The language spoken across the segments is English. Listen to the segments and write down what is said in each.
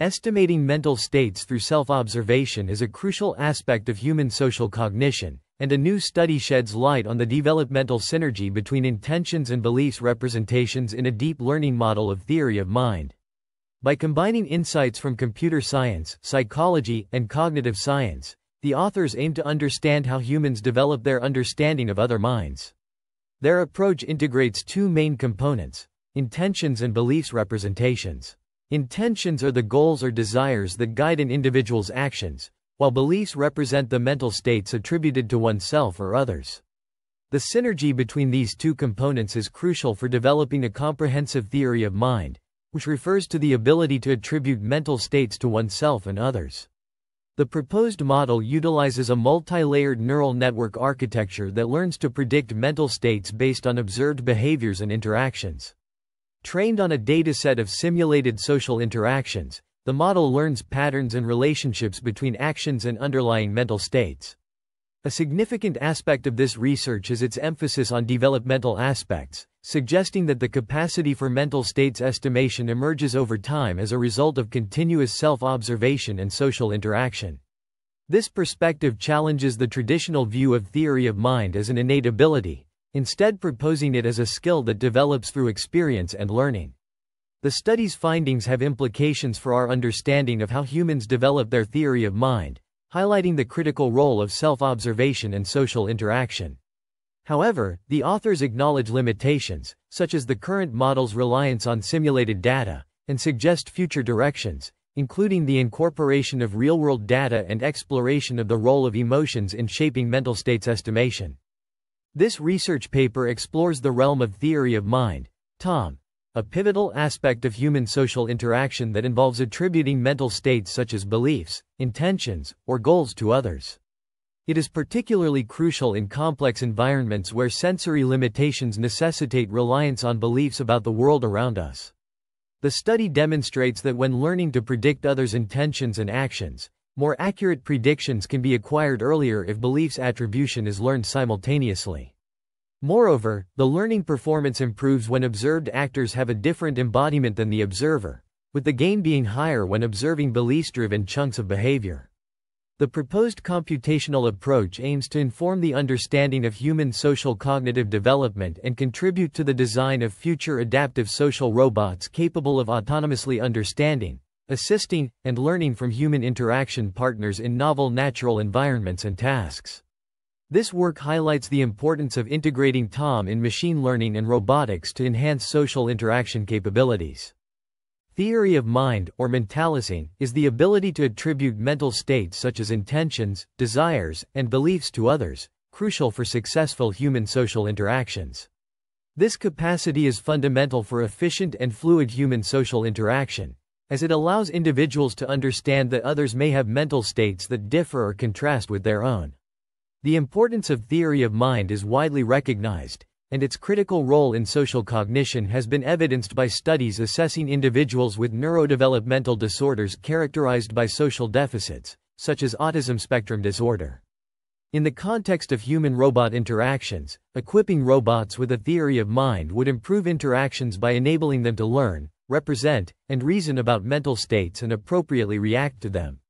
Estimating mental states through self-observation is a crucial aspect of human social cognition, and a new study sheds light on the developmental synergy between intentions and beliefs representations in a deep learning model of theory of mind. By combining insights from computer science, psychology, and cognitive science, the authors aim to understand how humans develop their understanding of other minds. Their approach integrates two main components intentions and beliefs representations. Intentions are the goals or desires that guide an individual's actions, while beliefs represent the mental states attributed to oneself or others. The synergy between these two components is crucial for developing a comprehensive theory of mind, which refers to the ability to attribute mental states to oneself and others. The proposed model utilizes a multi-layered neural network architecture that learns to predict mental states based on observed behaviors and interactions. Trained on a dataset of simulated social interactions, the model learns patterns and relationships between actions and underlying mental states. A significant aspect of this research is its emphasis on developmental aspects, suggesting that the capacity for mental states estimation emerges over time as a result of continuous self-observation and social interaction. This perspective challenges the traditional view of theory of mind as an innate ability, instead proposing it as a skill that develops through experience and learning. The study's findings have implications for our understanding of how humans develop their theory of mind, highlighting the critical role of self-observation and social interaction. However, the authors acknowledge limitations, such as the current model's reliance on simulated data, and suggest future directions, including the incorporation of real-world data and exploration of the role of emotions in shaping mental states estimation. This research paper explores the realm of theory of mind, TOM, a pivotal aspect of human social interaction that involves attributing mental states such as beliefs, intentions, or goals to others. It is particularly crucial in complex environments where sensory limitations necessitate reliance on beliefs about the world around us. The study demonstrates that when learning to predict others' intentions and actions, more accurate predictions can be acquired earlier if beliefs attribution is learned simultaneously. Moreover, the learning performance improves when observed actors have a different embodiment than the observer, with the gain being higher when observing beliefs-driven chunks of behavior. The proposed computational approach aims to inform the understanding of human social cognitive development and contribute to the design of future adaptive social robots capable of autonomously understanding, assisting, and learning from human interaction partners in novel natural environments and tasks. This work highlights the importance of integrating TOM in machine learning and robotics to enhance social interaction capabilities. Theory of mind, or mentalising, is the ability to attribute mental states such as intentions, desires, and beliefs to others, crucial for successful human social interactions. This capacity is fundamental for efficient and fluid human social interaction, as it allows individuals to understand that others may have mental states that differ or contrast with their own. The importance of theory of mind is widely recognized, and its critical role in social cognition has been evidenced by studies assessing individuals with neurodevelopmental disorders characterized by social deficits, such as autism spectrum disorder. In the context of human-robot interactions, equipping robots with a theory of mind would improve interactions by enabling them to learn, represent, and reason about mental states and appropriately react to them.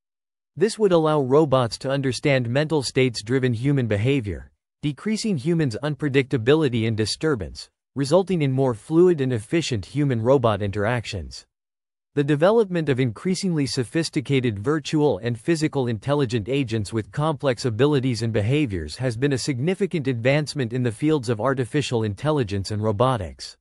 This would allow robots to understand mental states-driven human behavior, decreasing humans' unpredictability and disturbance, resulting in more fluid and efficient human-robot interactions. The development of increasingly sophisticated virtual and physical intelligent agents with complex abilities and behaviors has been a significant advancement in the fields of artificial intelligence and robotics.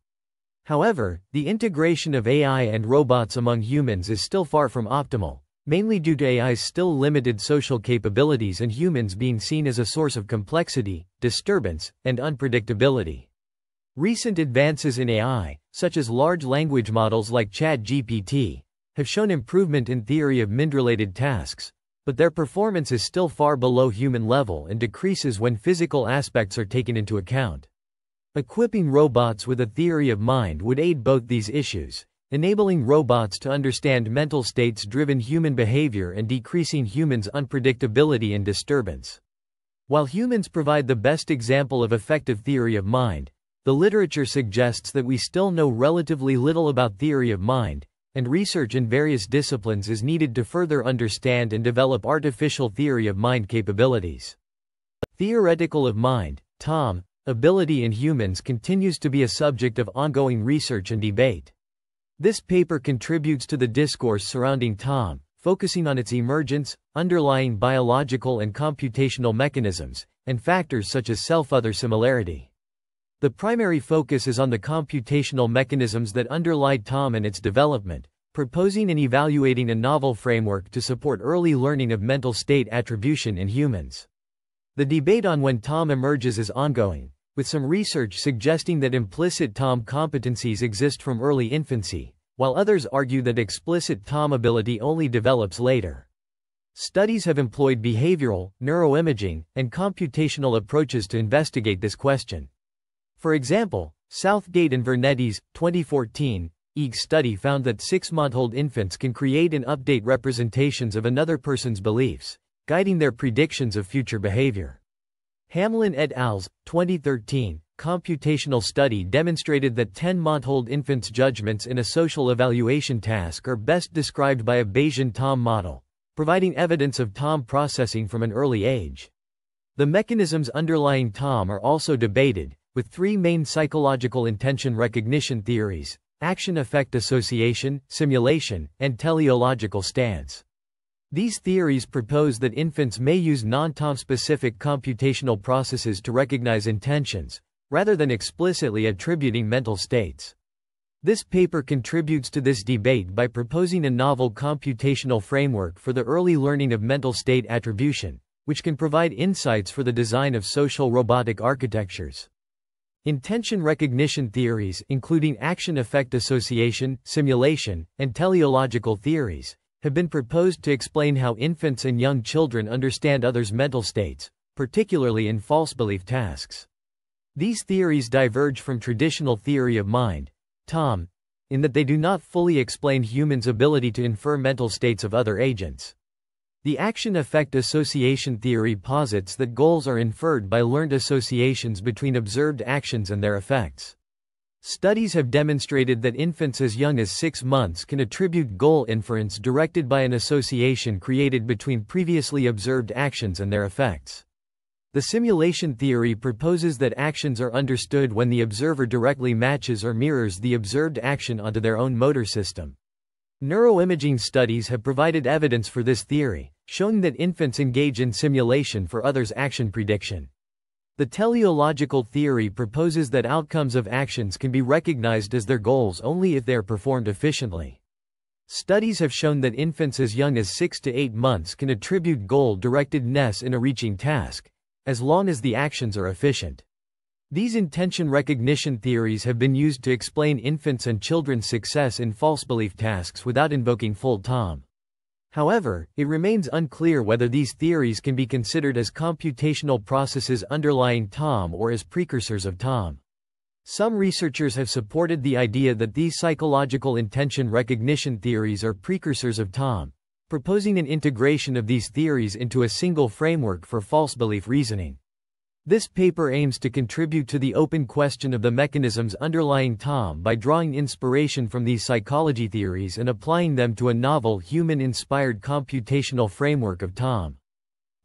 However, the integration of AI and robots among humans is still far from optimal, mainly due to AI's still limited social capabilities and humans being seen as a source of complexity, disturbance, and unpredictability. Recent advances in AI, such as large language models like ChatGPT, have shown improvement in theory of mind-related tasks, but their performance is still far below human level and decreases when physical aspects are taken into account. Equipping robots with a theory of mind would aid both these issues, enabling robots to understand mental states driven human behavior and decreasing humans' unpredictability and disturbance. While humans provide the best example of effective theory of mind, the literature suggests that we still know relatively little about theory of mind, and research in various disciplines is needed to further understand and develop artificial theory of mind capabilities. Theoretical of mind, TOM, ability in humans continues to be a subject of ongoing research and debate. This paper contributes to the discourse surrounding TOM, focusing on its emergence, underlying biological and computational mechanisms, and factors such as self-other similarity. The primary focus is on the computational mechanisms that underlie TOM and its development, proposing and evaluating a novel framework to support early learning of mental state attribution in humans. The debate on when TOM emerges is ongoing, with some research suggesting that implicit TOM competencies exist from early infancy, while others argue that explicit TOM ability only develops later. Studies have employed behavioral, neuroimaging, and computational approaches to investigate this question. For example, Southgate and Vernetti's 2014 EEG study found that six-month-old infants can create and update representations of another person's beliefs, guiding their predictions of future behavior. Hamlin et al.'s 2013 computational study demonstrated that 10-month-old infants' judgments in a social evaluation task are best described by a Bayesian TOM model, providing evidence of TOM processing from an early age. The mechanisms underlying TOM are also debated, with three main psychological intention recognition theories action effect association, simulation, and teleological stance. These theories propose that infants may use non-TOM specific computational processes to recognize intentions, rather than explicitly attributing mental states. This paper contributes to this debate by proposing a novel computational framework for the early learning of mental state attribution, which can provide insights for the design of social robotic architectures. Intention recognition theories, including action-effect association, simulation, and teleological theories, have been proposed to explain how infants and young children understand others' mental states, particularly in false belief tasks. These theories diverge from traditional theory of mind, TOM, in that they do not fully explain humans' ability to infer mental states of other agents. The action-effect association theory posits that goals are inferred by learned associations between observed actions and their effects. Studies have demonstrated that infants as young as six months can attribute goal inference directed by an association created between previously observed actions and their effects. The simulation theory proposes that actions are understood when the observer directly matches or mirrors the observed action onto their own motor system. Neuroimaging studies have provided evidence for this theory, showing that infants engage in simulation for others' action prediction. The teleological theory proposes that outcomes of actions can be recognized as their goals only if they are performed efficiently. Studies have shown that infants as young as 6 to 8 months can attribute goal-directedness in a reaching task, as long as the actions are efficient. These intention recognition theories have been used to explain infants' and children's success in false belief tasks without invoking full TOM. However, it remains unclear whether these theories can be considered as computational processes underlying TOM or as precursors of TOM. Some researchers have supported the idea that these psychological intention recognition theories are precursors of TOM, proposing an integration of these theories into a single framework for false belief reasoning. This paper aims to contribute to the open question of the mechanisms underlying TOM by drawing inspiration from these psychology theories and applying them to a novel human-inspired computational framework of TOM.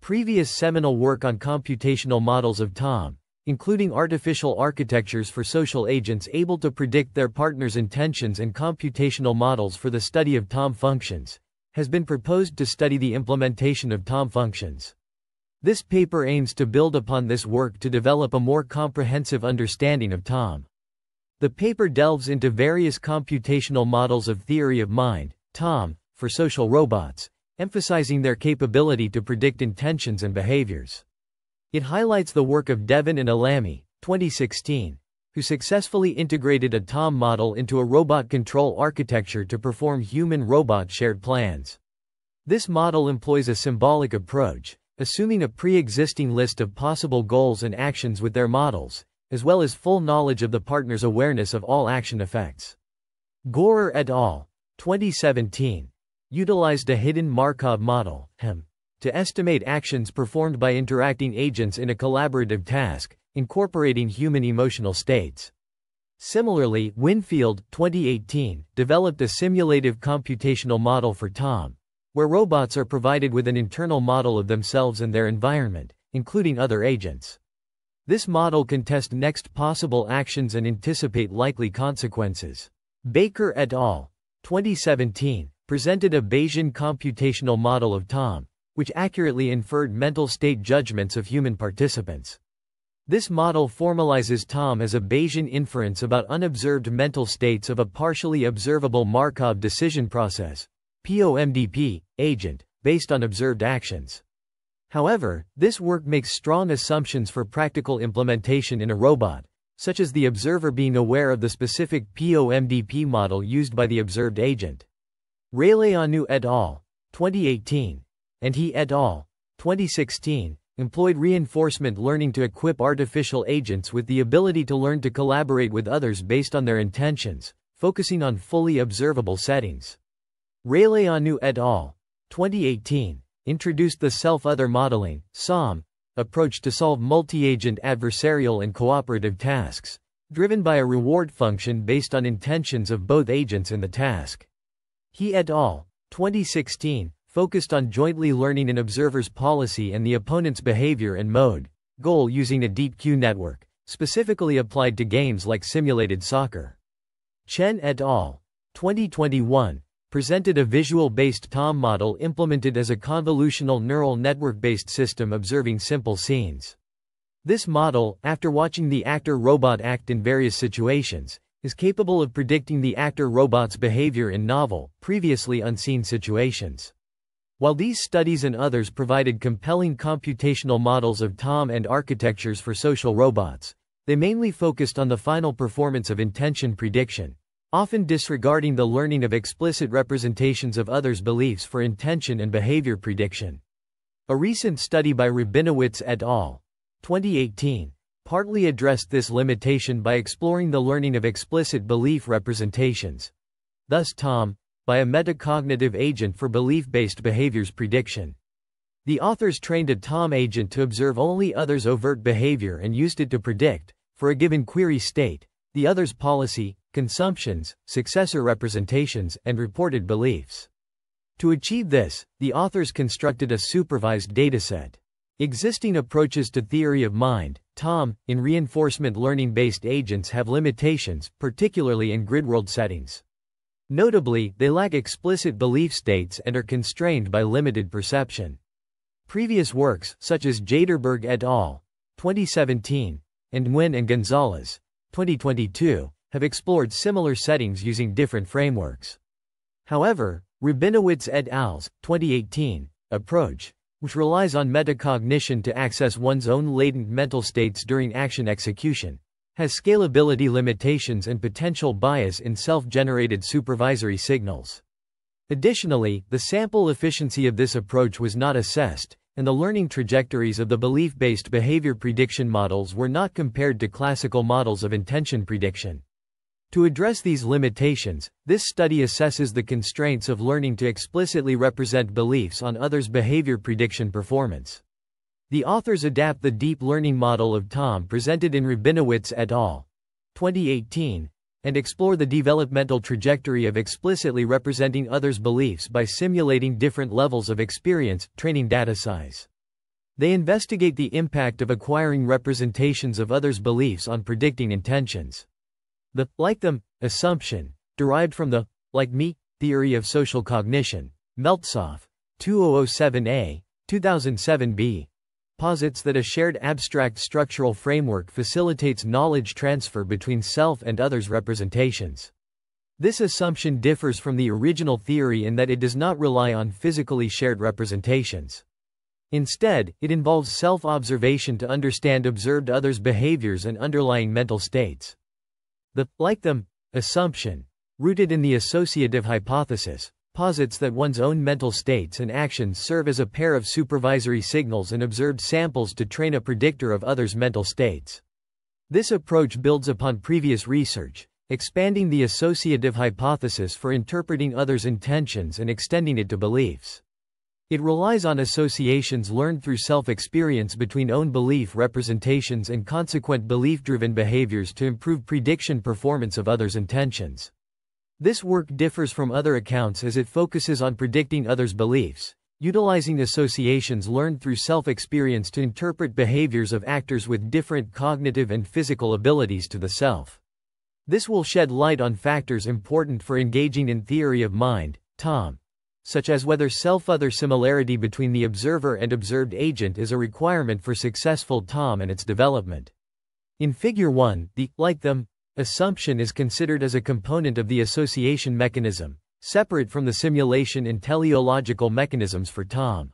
Previous seminal work on computational models of TOM, including artificial architectures for social agents able to predict their partner's intentions and computational models for the study of TOM functions, has been proposed to study the implementation of TOM functions. This paper aims to build upon this work to develop a more comprehensive understanding of TOM. The paper delves into various computational models of theory of mind, TOM, for social robots, emphasizing their capability to predict intentions and behaviors. It highlights the work of Devin and Alami, 2016, who successfully integrated a TOM model into a robot control architecture to perform human-robot shared plans. This model employs a symbolic approach, assuming a pre-existing list of possible goals and actions with their models, as well as full knowledge of the partner's awareness of all action effects. Görür et al. 2017 utilized a hidden Markov model HIM, to estimate actions performed by interacting agents in a collaborative task, incorporating human emotional states. Similarly, Winfield, 2018, developed a simulative computational model for Tom, where robots are provided with an internal model of themselves and their environment, including other agents. This model can test next possible actions and anticipate likely consequences. Baker et al. 2017 presented a Bayesian computational model of Tom, which accurately inferred mental state judgments of human participants. This model formalizes Tom as a Bayesian inference about unobserved mental states of a partially observable Markov decision process POMDP, agent, based on observed actions. However, this work makes strong assumptions for practical implementation in a robot, such as the observer being aware of the specific POMDP model used by the observed agent. Raileanu et al. 2018, and he et al. 2016, employed reinforcement learning to equip artificial agents with the ability to learn to collaborate with others based on their intentions, focusing on fully observable settings. Raileanu et al. 2018 introduced the self-other modeling SOM, approach to solve multi-agent adversarial and cooperative tasks, driven by a reward function based on intentions of both agents in the task. He et al. 2016 focused on jointly learning an observer's policy and the opponent's behavior and mode, goal using a deep Q network, specifically applied to games like simulated soccer. Chen et al. 2021 presented a visual-based TOM model implemented as a convolutional neural network-based system observing simple scenes. This model, after watching the actor-robot act in various situations, is capable of predicting the actor-robot's behavior in novel, previously unseen situations. While these studies and others provided compelling computational models of Tom and architectures for social robots, they mainly focused on the final performance of intention prediction, often disregarding the learning of explicit representations of others' beliefs for intention and behavior prediction. A recent study by Rabinowitz et al. 2018 partly addressed this limitation by exploring the learning of explicit belief representations. Thus Tom, by a metacognitive agent for belief-based behaviors prediction. The authors trained a TOM agent to observe only others' overt behavior and used it to predict, for a given query state, the other's policy, consumptions, successor representations, and reported beliefs. To achieve this, the authors constructed a supervised dataset. Existing approaches to theory of mind, TOM, in reinforcement learning-based agents have limitations, particularly in grid-world settings. Notably, they lack explicit belief states and are constrained by limited perception. Previous works, such as Jaderberg et al. 2017, and Nguyen and Gonzalez 2022, have explored similar settings using different frameworks. However, Rabinowitz et al.'s 2018 approach, which relies on metacognition to access one's own latent mental states during action execution, has scalability limitations and potential bias in self-generated supervisory signals. Additionally, the sample efficiency of this approach was not assessed, and the learning trajectories of the belief-based behavior prediction models were not compared to classical models of intention prediction. To address these limitations, this study assesses the constraints of learning to explicitly represent beliefs on others' behavior prediction performance. The authors adapt the deep learning model of Tom presented in Rabinowitz et al. 2018 and explore the developmental trajectory of explicitly representing others' beliefs by simulating different levels of experience, training data size. They investigate the impact of acquiring representations of others' beliefs on predicting intentions. The like them assumption, derived from the like me theory of social cognition, Meltzoff, 2007a, 2007b, posits that a shared abstract structural framework facilitates knowledge transfer between self and others' representations. This assumption differs from the original theory in that it does not rely on physically shared representations. Instead, it involves self-observation to understand observed others' behaviors and underlying mental states. The like them assumption, rooted in the associative hypothesis, posits that one's own mental states and actions serve as a pair of supervisory signals and observed samples to train a predictor of others' mental states. This approach builds upon previous research, expanding the associative hypothesis for interpreting others' intentions and extending it to beliefs. It relies on associations learned through self-experience between own belief representations and consequent belief-driven behaviors to improve prediction performance of others' intentions. This work differs from other accounts as it focuses on predicting others' beliefs, utilizing associations learned through self-experience to interpret behaviors of actors with different cognitive and physical abilities to the self. This will shed light on factors important for engaging in theory of mind, TOM, such as whether self-other similarity between the observer and observed agent is a requirement for successful TOM and its development. In Figure 1, the like them assumption is considered as a component of the association mechanism, separate from the simulation and teleological mechanisms for TOM.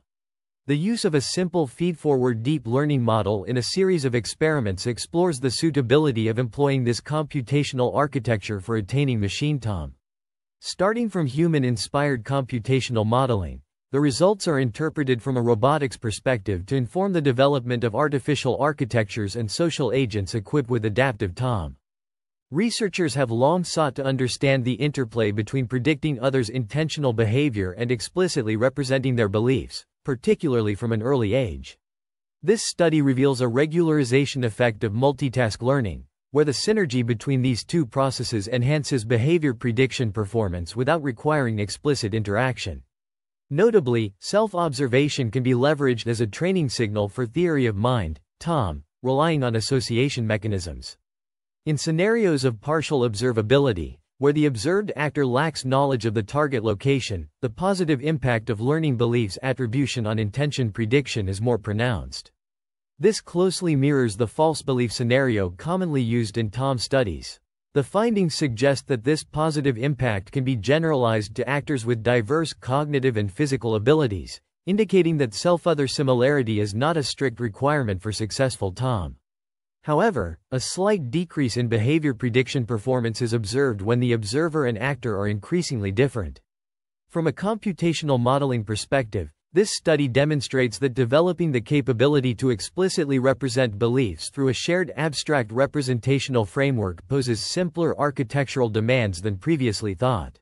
The use of a simple feed-forward deep learning model in a series of experiments explores the suitability of employing this computational architecture for attaining machine TOM. Starting from human-inspired computational modeling, the results are interpreted from a robotics perspective to inform the development of artificial architectures and social agents equipped with adaptive TOM. Researchers have long sought to understand the interplay between predicting others' intentional behavior and explicitly representing their beliefs, particularly from an early age. This study reveals a regularization effect of multitask learning, where the synergy between these two processes enhances behavior prediction performance without requiring explicit interaction. Notably, self-observation can be leveraged as a training signal for theory of mind, TOM, relying on association mechanisms. In scenarios of partial observability, where the observed actor lacks knowledge of the target location, the positive impact of learning beliefs attribution on intention prediction is more pronounced. This closely mirrors the false belief scenario commonly used in TOM studies. The findings suggest that this positive impact can be generalized to actors with diverse cognitive and physical abilities, indicating that self-other similarity is not a strict requirement for successful TOM. However, a slight decrease in behavior prediction performance is observed when the observer and actor are increasingly different. From a computational modeling perspective, this study demonstrates that developing the capability to explicitly represent beliefs through a shared abstract representational framework poses simpler architectural demands than previously thought.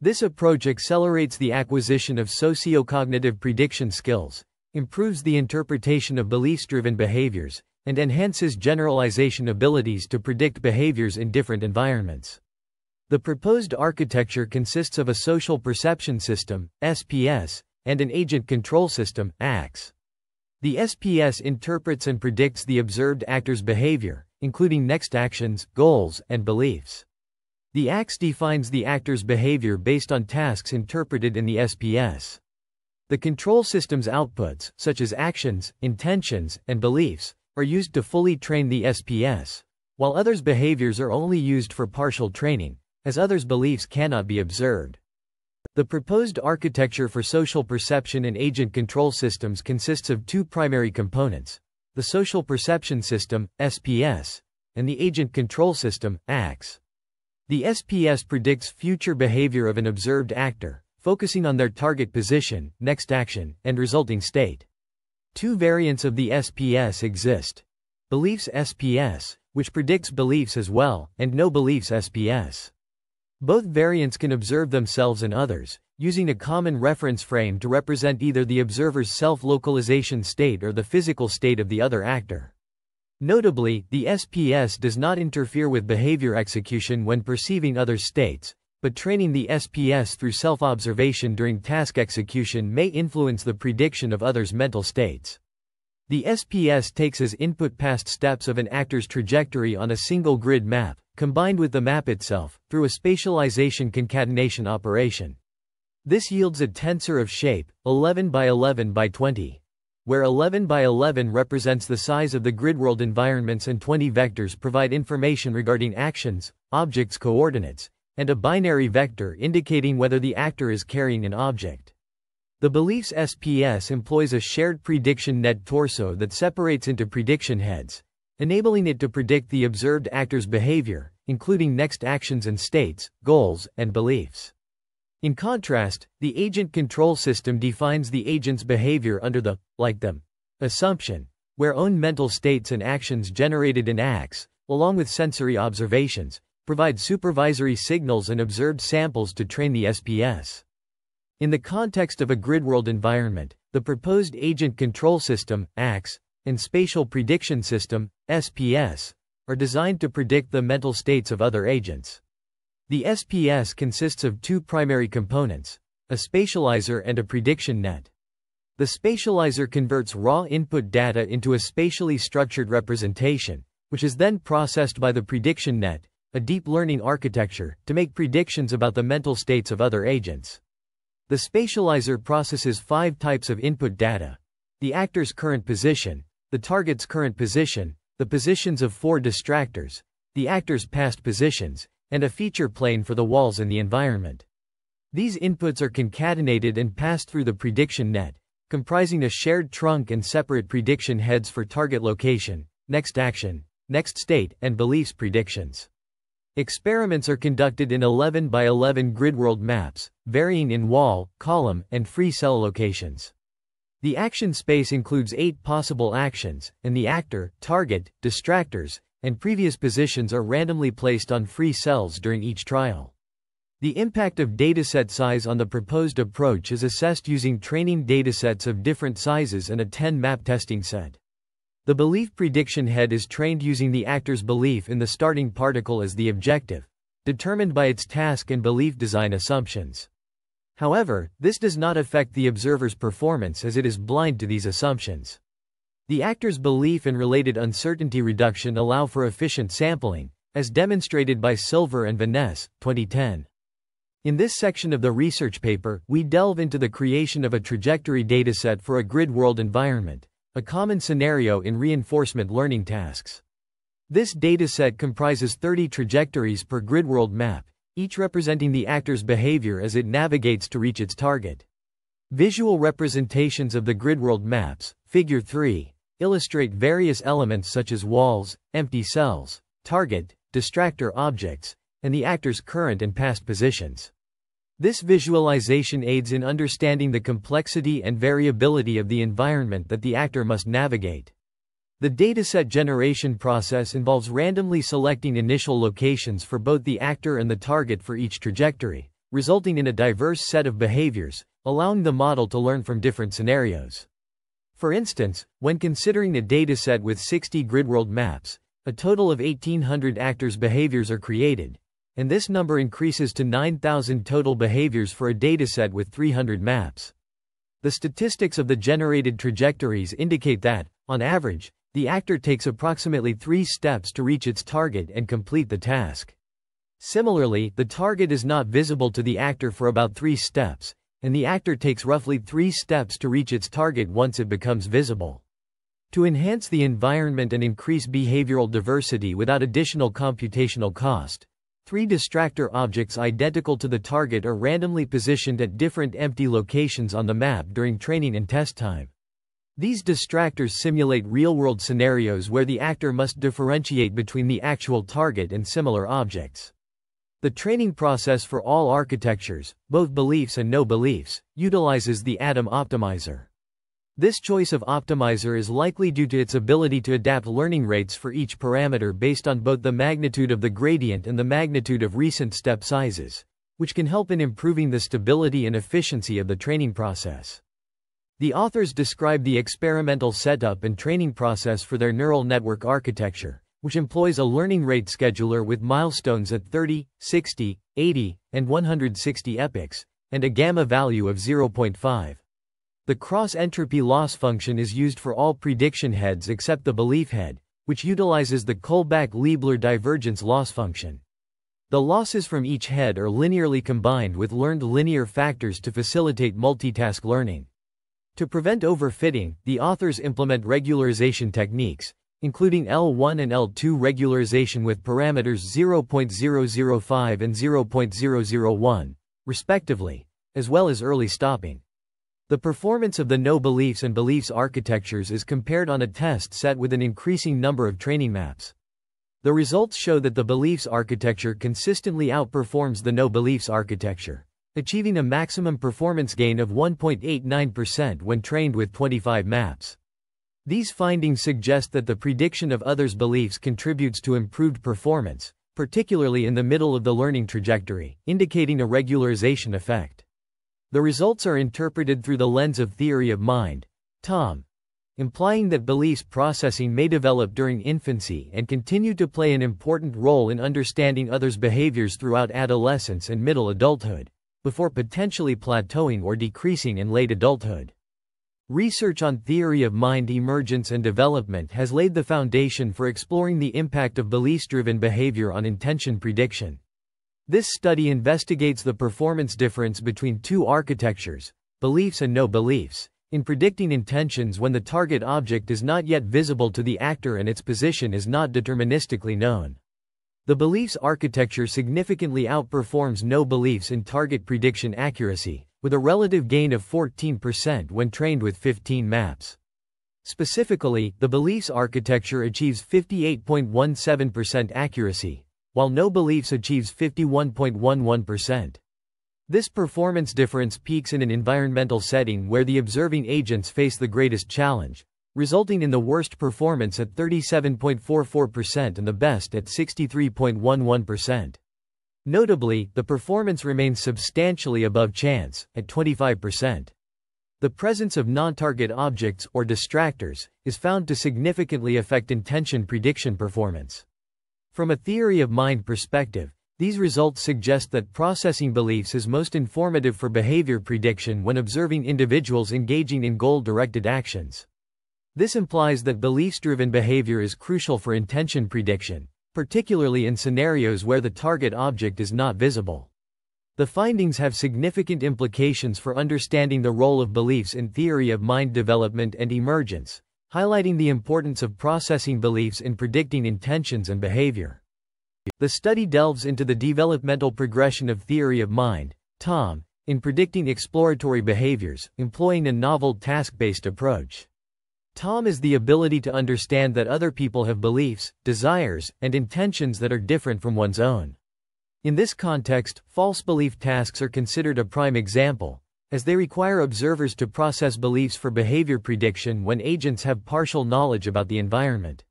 This approach accelerates the acquisition of sociocognitive prediction skills, improves the interpretation of beliefs-driven behaviors, and enhances generalization abilities to predict behaviors in different environments. The proposed architecture consists of a social perception system, SPS, and an agent control system, ACS. The SPS interprets and predicts the observed actor's behavior, including next actions, goals, and beliefs. The ACS defines the actor's behavior based on tasks interpreted in the SPS. The control system's outputs, such as actions, intentions, and beliefs, are used to fully train the SPS, while others' behaviors are only used for partial training, as others' beliefs cannot be observed. The proposed architecture for social perception and agent control systems consists of two primary components, the social perception system, SPS, and the agent control system, ACS. The SPS predicts future behavior of an observed actor, focusing on their target position, next action, and resulting state. Two variants of the SPS exist. Beliefs SPS, which predicts beliefs as well, and no beliefs SPS. Both variants can observe themselves and others, using a common reference frame to represent either the observer's self-localization state or the physical state of the other actor. Notably, the SPS does not interfere with behavior execution when perceiving other states, but training the SPS through self-observation during task execution may influence the prediction of others' mental states. The SPS takes as input past steps of an actor's trajectory on a single grid map, combined with the map itself, through a spatialization concatenation operation. This yields a tensor of shape, 11 by 11 by 20, where 11 by 11 represents the size of the grid world environments and 20 vectors provide information regarding actions, objects coordinates, and a binary vector indicating whether the actor is carrying an object. The beliefs SPS employs a shared prediction net torso that separates into prediction heads, enabling it to predict the observed actor's behavior, including next actions and states, goals, and beliefs. In contrast, the agent control system defines the agent's behavior under the like them assumption, where own mental states and actions generated in ACS, along with sensory observations, provide supervisory signals and observed samples to train the SPS. In the context of a grid world environment, the proposed Agent Control System, ACS, and Spatial Prediction System, SPS, are designed to predict the mental states of other agents. The SPS consists of two primary components, a spatializer and a prediction net. The spatializer converts raw input data into a spatially structured representation, which is then processed by the prediction net, a deep learning architecture, to make predictions about the mental states of other agents. The spatializer processes five types of input data the actor's current position, the target's current position, the positions of four distractors, the actor's past positions, and a feature plane for the walls in the environment. These inputs are concatenated and passed through the prediction net, comprising a shared trunk and separate prediction heads for target location, next action, next state, and beliefs predictions. Experiments are conducted in 11 by 11 grid world maps, varying in wall, column, and free cell locations. The action space includes eight possible actions, and the actor, target, distractors, and previous positions are randomly placed on free cells during each trial. The impact of dataset size on the proposed approach is assessed using training datasets of different sizes and a 10-map testing set. The belief prediction head is trained using the actor's belief in the starting particle as the objective, determined by its task and belief design assumptions. However, this does not affect the observer's performance as it is blind to these assumptions. The actor's belief and related uncertainty reduction allow for efficient sampling, as demonstrated by Silver and Veness, 2010. In this section of the research paper, we delve into the creation of a trajectory dataset for a grid world environment, a common scenario in reinforcement learning tasks. This dataset comprises 30 trajectories per grid world map, each representing the actor's behavior as it navigates to reach its target. Visual representations of the grid world maps, Figure 3, illustrate various elements such as walls, empty cells, target, distractor objects, and the actor's current and past positions. This visualization aids in understanding the complexity and variability of the environment that the actor must navigate. The dataset generation process involves randomly selecting initial locations for both the actor and the target for each trajectory, resulting in a diverse set of behaviors, allowing the model to learn from different scenarios. For instance, when considering a dataset with 60 grid-world maps, a total of 1800 actors' behaviors are created, and this number increases to 9000 total behaviors for a dataset with 300 maps. The statistics of the generated trajectories indicate that, on average, the actor takes approximately three steps to reach its target and complete the task. Similarly, the target is not visible to the actor for about three steps, and the actor takes roughly three steps to reach its target once it becomes visible. To enhance the environment and increase behavioral diversity without additional computational cost, three distractor objects identical to the target are randomly positioned at different empty locations on the map during training and test time. These distractors simulate real-world scenarios where the actor must differentiate between the actual target and similar objects. The training process for all architectures, both beliefs and no beliefs, utilizes the Adam optimizer. This choice of optimizer is likely due to its ability to adapt learning rates for each parameter based on both the magnitude of the gradient and the magnitude of recent step sizes, which can help in improving the stability and efficiency of the training process. The authors describe the experimental setup and training process for their neural network architecture, which employs a learning rate scheduler with milestones at 30, 60, 80, and 160 epochs, and a gamma value of 0.5. The cross-entropy loss function is used for all prediction heads except the belief head, which utilizes the Kullback-Leibler divergence loss function. The losses from each head are linearly combined with learned linear factors to facilitate multitask learning. To prevent overfitting, the authors implement regularization techniques, including L1 and L2 regularization with parameters 0.005 and 0.001, respectively, as well as early stopping. The performance of the no beliefs and beliefs architectures is compared on a test set with an increasing number of training maps. The results show that the beliefs architecture consistently outperforms the no beliefs architecture achieving a maximum performance gain of 1.89% when trained with 25 maps. These findings suggest that the prediction of others' beliefs contributes to improved performance, particularly in the middle of the learning trajectory, indicating a regularization effect. The results are interpreted through the lens of theory of mind, TOM, implying that beliefs processing may develop during infancy and continue to play an important role in understanding others' behaviors throughout adolescence and middle adulthood, before potentially plateauing or decreasing in late adulthood. Research on theory of mind emergence and development has laid the foundation for exploring the impact of beliefs-driven behavior on intention prediction. This study investigates the performance difference between two architectures, beliefs and no beliefs, in predicting intentions when the target object is not yet visible to the actor and its position is not deterministically known. The beliefs architecture significantly outperforms no beliefs in target prediction accuracy, with a relative gain of 14% when trained with 15 maps. Specifically, the beliefs architecture achieves 58.17% accuracy, while no beliefs achieves 51.11%. This performance difference peaks in an environmental setting where the observing agents face the greatest challenge, resulting in the worst performance at 37.44% and the best at 63.11%. Notably, the performance remains substantially above chance, at 25%. The presence of non-target objects, or distractors, is found to significantly affect intention prediction performance. From a theory of mind perspective, these results suggest that processing beliefs is most informative for behavior prediction when observing individuals engaging in goal-directed actions. This implies that beliefs-driven behavior is crucial for intention prediction, particularly in scenarios where the target object is not visible. The findings have significant implications for understanding the role of beliefs in theory of mind development and emergence, highlighting the importance of processing beliefs in predicting intentions and behavior. The study delves into the developmental progression of theory of mind, TOM, in predicting exploratory behaviors, employing a novel task-based approach. TOM is the ability to understand that other people have beliefs, desires, and intentions that are different from one's own. In this context, false belief tasks are considered a prime example, as they require observers to process beliefs for behavior prediction when agents have partial knowledge about the environment.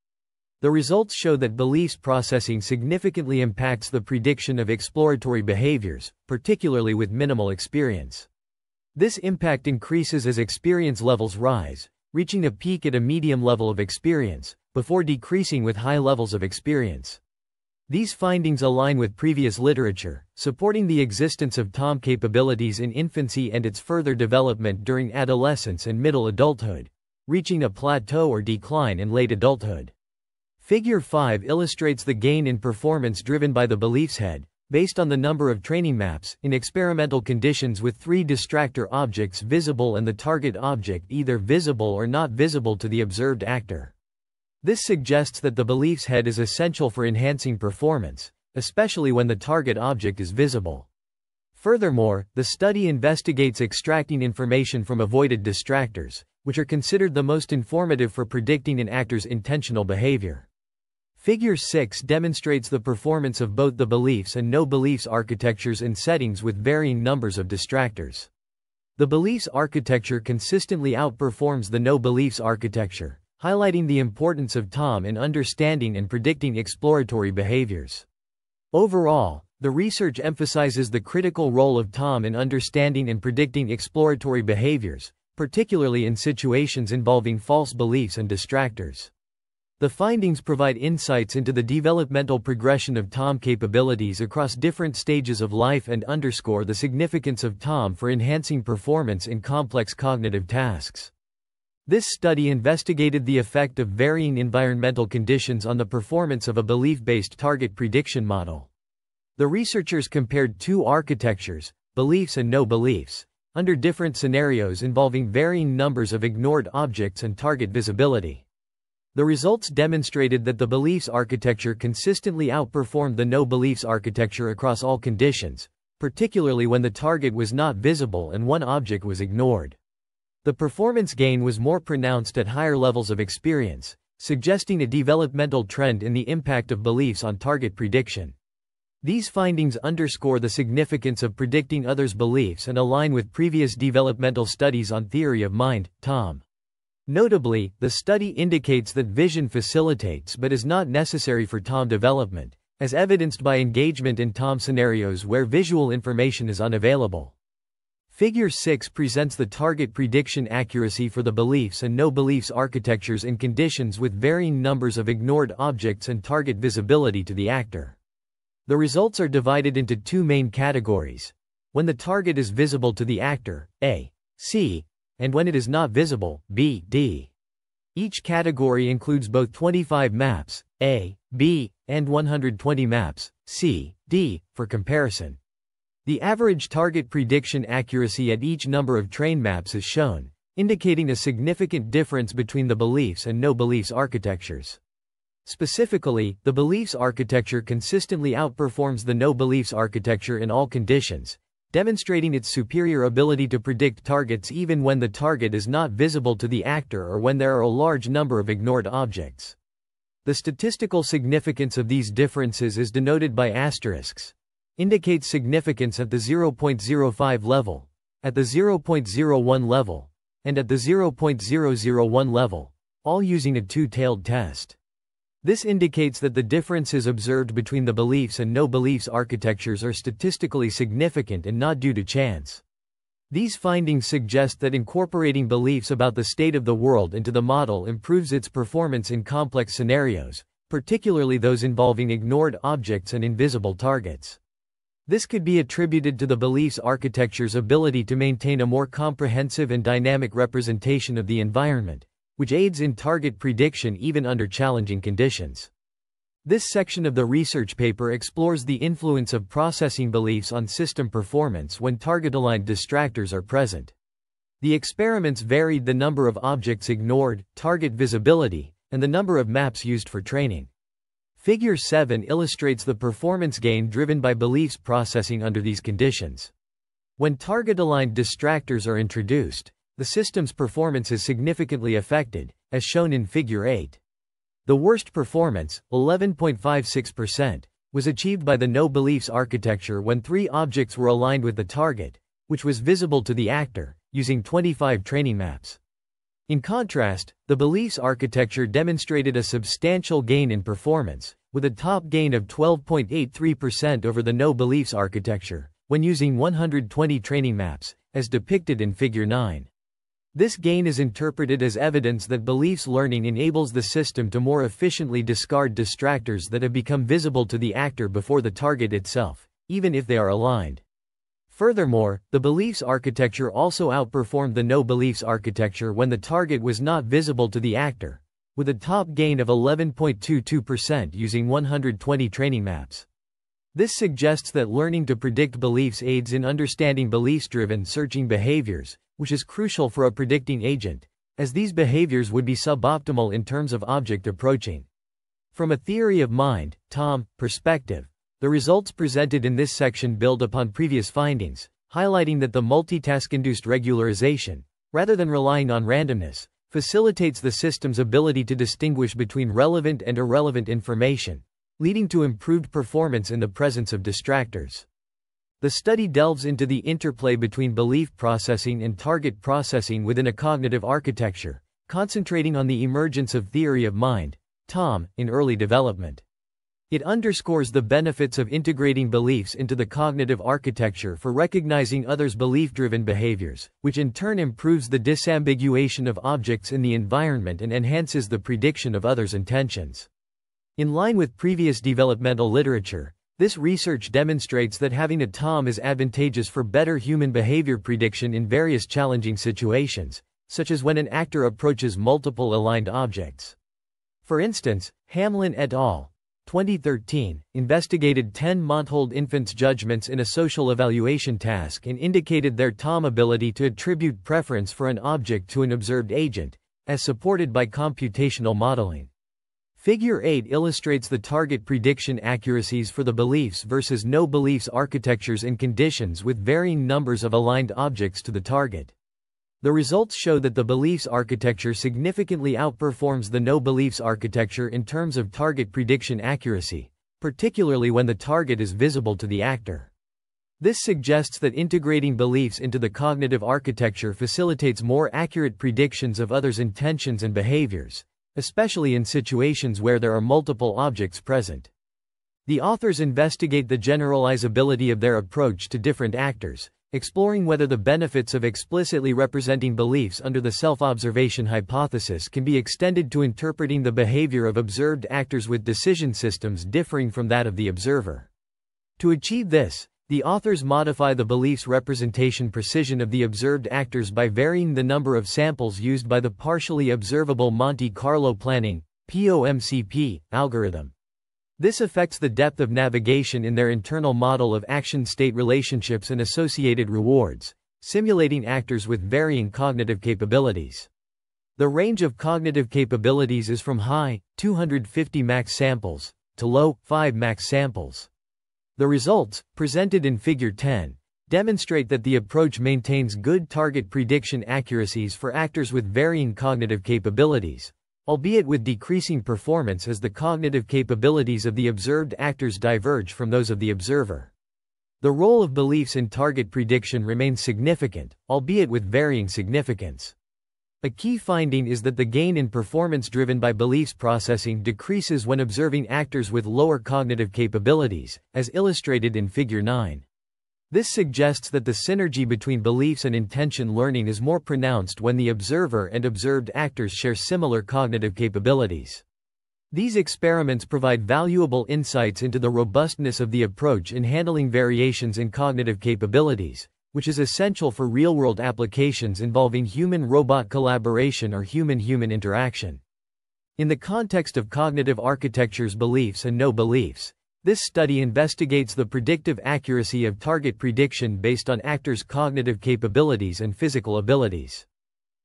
The results show that beliefs processing significantly impacts the prediction of exploratory behaviors, particularly with minimal experience. This impact increases as experience levels rise, reaching a peak at a medium level of experience, before decreasing with high levels of experience. These findings align with previous literature, supporting the existence of TOM capabilities in infancy and its further development during adolescence and middle adulthood, reaching a plateau or decline in late adulthood. Figure 5 illustrates the gain in performance driven by the beliefs head, based on the number of training maps, in experimental conditions with three distractor objects visible and the target object either visible or not visible to the observed actor. This suggests that the beliefs head is essential for enhancing performance, especially when the target object is visible. Furthermore, the study investigates extracting information from avoided distractors, which are considered the most informative for predicting an actor's intentional behavior. Figure 6 demonstrates the performance of both the beliefs and no-beliefs architectures in settings with varying numbers of distractors. The beliefs architecture consistently outperforms the no-beliefs architecture, highlighting the importance of TOM in understanding and predicting exploratory behaviors. Overall, the research emphasizes the critical role of TOM in understanding and predicting exploratory behaviors, particularly in situations involving false beliefs and distractors. The findings provide insights into the developmental progression of TOM capabilities across different stages of life and underscore the significance of TOM for enhancing performance in complex cognitive tasks. This study investigated the effect of varying environmental conditions on the performance of a belief-based target prediction model. The researchers compared two architectures, beliefs and no beliefs, under different scenarios involving varying numbers of ignored objects and target visibility. The results demonstrated that the beliefs architecture consistently outperformed the no-beliefs architecture across all conditions, particularly when the target was not visible and one object was ignored. The performance gain was more pronounced at higher levels of experience, suggesting a developmental trend in the impact of beliefs on target prediction. These findings underscore the significance of predicting others' beliefs and align with previous developmental studies on theory of mind, TOM. Notably, the study indicates that vision facilitates but is not necessary for TOM development, as evidenced by engagement in TOM scenarios where visual information is unavailable. Figure 6 presents the target prediction accuracy for the beliefs and no beliefs architectures in conditions with varying numbers of ignored objects and target visibility to the actor. The results are divided into two main categories. When the target is visible to the actor, A, C, and when it is not visible, B, D. Each category includes both 25 maps, A, B, and 120 maps, C, D, for comparison. The average target prediction accuracy at each number of train maps is shown, indicating a significant difference between the beliefs and no beliefs architectures. Specifically, the beliefs architecture consistently outperforms the no beliefs architecture in all conditions, demonstrating its superior ability to predict targets even when the target is not visible to the actor or when there are a large number of ignored objects. The statistical significance of these differences is denoted by asterisks indicates significance at the 0.05 level, at the 0.01 level, and at the 0.001 level, all using a two-tailed test. This indicates that the differences observed between the beliefs and no beliefs architectures are statistically significant and not due to chance. These findings suggest that incorporating beliefs about the state of the world into the model improves its performance in complex scenarios, particularly those involving ignored objects and invisible targets. This could be attributed to the beliefs architecture's ability to maintain a more comprehensive and dynamic representation of the environment, which aids in target prediction even under challenging conditions. This section of the research paper explores the influence of processing beliefs on system performance when target-aligned distractors are present. The experiments varied the number of objects ignored, target visibility, and the number of maps used for training. Figure 7 illustrates the performance gain driven by beliefs processing under these conditions. When target-aligned distractors are introduced, the system's performance is significantly affected, as shown in Figure 8. The worst performance, 11.56%, was achieved by the no-beliefs architecture when three objects were aligned with the target, which was visible to the actor, using 25 training maps. In contrast, the beliefs architecture demonstrated a substantial gain in performance, with a top gain of 12.83% over the no beliefs architecture, when using 120 training maps, as depicted in Figure 9. This gain is interpreted as evidence that beliefs learning enables the system to more efficiently discard distractors that have become visible to the actor before the target itself, even if they are aligned. Furthermore, the beliefs architecture also outperformed the no beliefs architecture when the target was not visible to the actor, with a top gain of 11.22% using 120 training maps. This suggests that learning to predict beliefs aids in understanding beliefs-driven searching behaviors, which is crucial for a predicting agent, as these behaviors would be suboptimal in terms of object approaching. From a theory of mind, TOM, perspective, the results presented in this section build upon previous findings, highlighting that the multitask-induced regularization, rather than relying on randomness, facilitates the system's ability to distinguish between relevant and irrelevant information, leading to improved performance in the presence of distractors. The study delves into the interplay between belief processing and target processing within a cognitive architecture, concentrating on the emergence of theory of mind, TOM, in early development. It underscores the benefits of integrating beliefs into the cognitive architecture for recognizing others' belief-driven behaviors, which in turn improves the disambiguation of objects in the environment and enhances the prediction of others' intentions. In line with previous developmental literature, this research demonstrates that having a TOM is advantageous for better human behavior prediction in various challenging situations, such as when an actor approaches multiple aligned objects. For instance, Hamlin et al 2013, investigated 10 Monthold infants' judgments in a social evaluation task and indicated their TOM ability to attribute preference for an object to an observed agent, as supported by computational modeling. Figure 8 illustrates the target prediction accuracies for the beliefs versus no beliefs architectures in conditions with varying numbers of aligned objects to the target. The results show that the beliefs architecture significantly outperforms the no beliefs architecture in terms of target prediction accuracy, particularly when the target is visible to the actor. This suggests that integrating beliefs into the cognitive architecture facilitates more accurate predictions of others' intentions and behaviors, especially in situations where there are multiple objects present. The authors investigate the generalizability of their approach to different actors, exploring whether the benefits of explicitly representing beliefs under the self-observation hypothesis can be extended to interpreting the behavior of observed actors with decision systems differing from that of the observer. To achieve this, the authors modify the belief's representation precision of the observed actors by varying the number of samples used by the partially observable Monte Carlo planning POMCP, algorithm. This affects the depth of navigation in their internal model of action-state relationships and associated rewards, simulating actors with varying cognitive capabilities. The range of cognitive capabilities is from high, 250 max samples, to low, 5 max samples. The results, presented in Figure 10, demonstrate that the approach maintains good target prediction accuracies for actors with varying cognitive capabilities, albeit with decreasing performance as the cognitive capabilities of the observed actors diverge from those of the observer. The role of beliefs in target prediction remains significant, albeit with varying significance. A key finding is that the gain in performance driven by beliefs processing decreases when observing actors with lower cognitive capabilities, as illustrated in Figure 9. This suggests that the synergy between beliefs and intention learning is more pronounced when the observer and observed actors share similar cognitive capabilities. These experiments provide valuable insights into the robustness of the approach in handling variations in cognitive capabilities, which is essential for real-world applications involving human-robot collaboration or human-human interaction. In the context of cognitive architectures beliefs and no beliefs, this study investigates the predictive accuracy of target prediction based on actors' cognitive capabilities and physical abilities.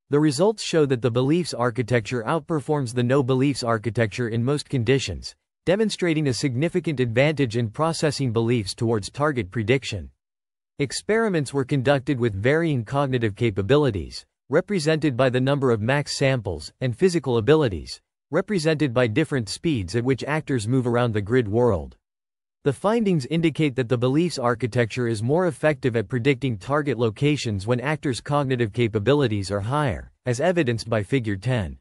The results show that the beliefs architecture outperforms the no beliefs architecture in most conditions, demonstrating a significant advantage in processing beliefs towards target prediction. Experiments were conducted with varying cognitive capabilities, represented by the number of max samples, and physical abilities, represented by different speeds at which actors move around the grid world. The findings indicate that the beliefs architecture is more effective at predicting target locations when actors' cognitive capabilities are higher, as evidenced by Figure 10.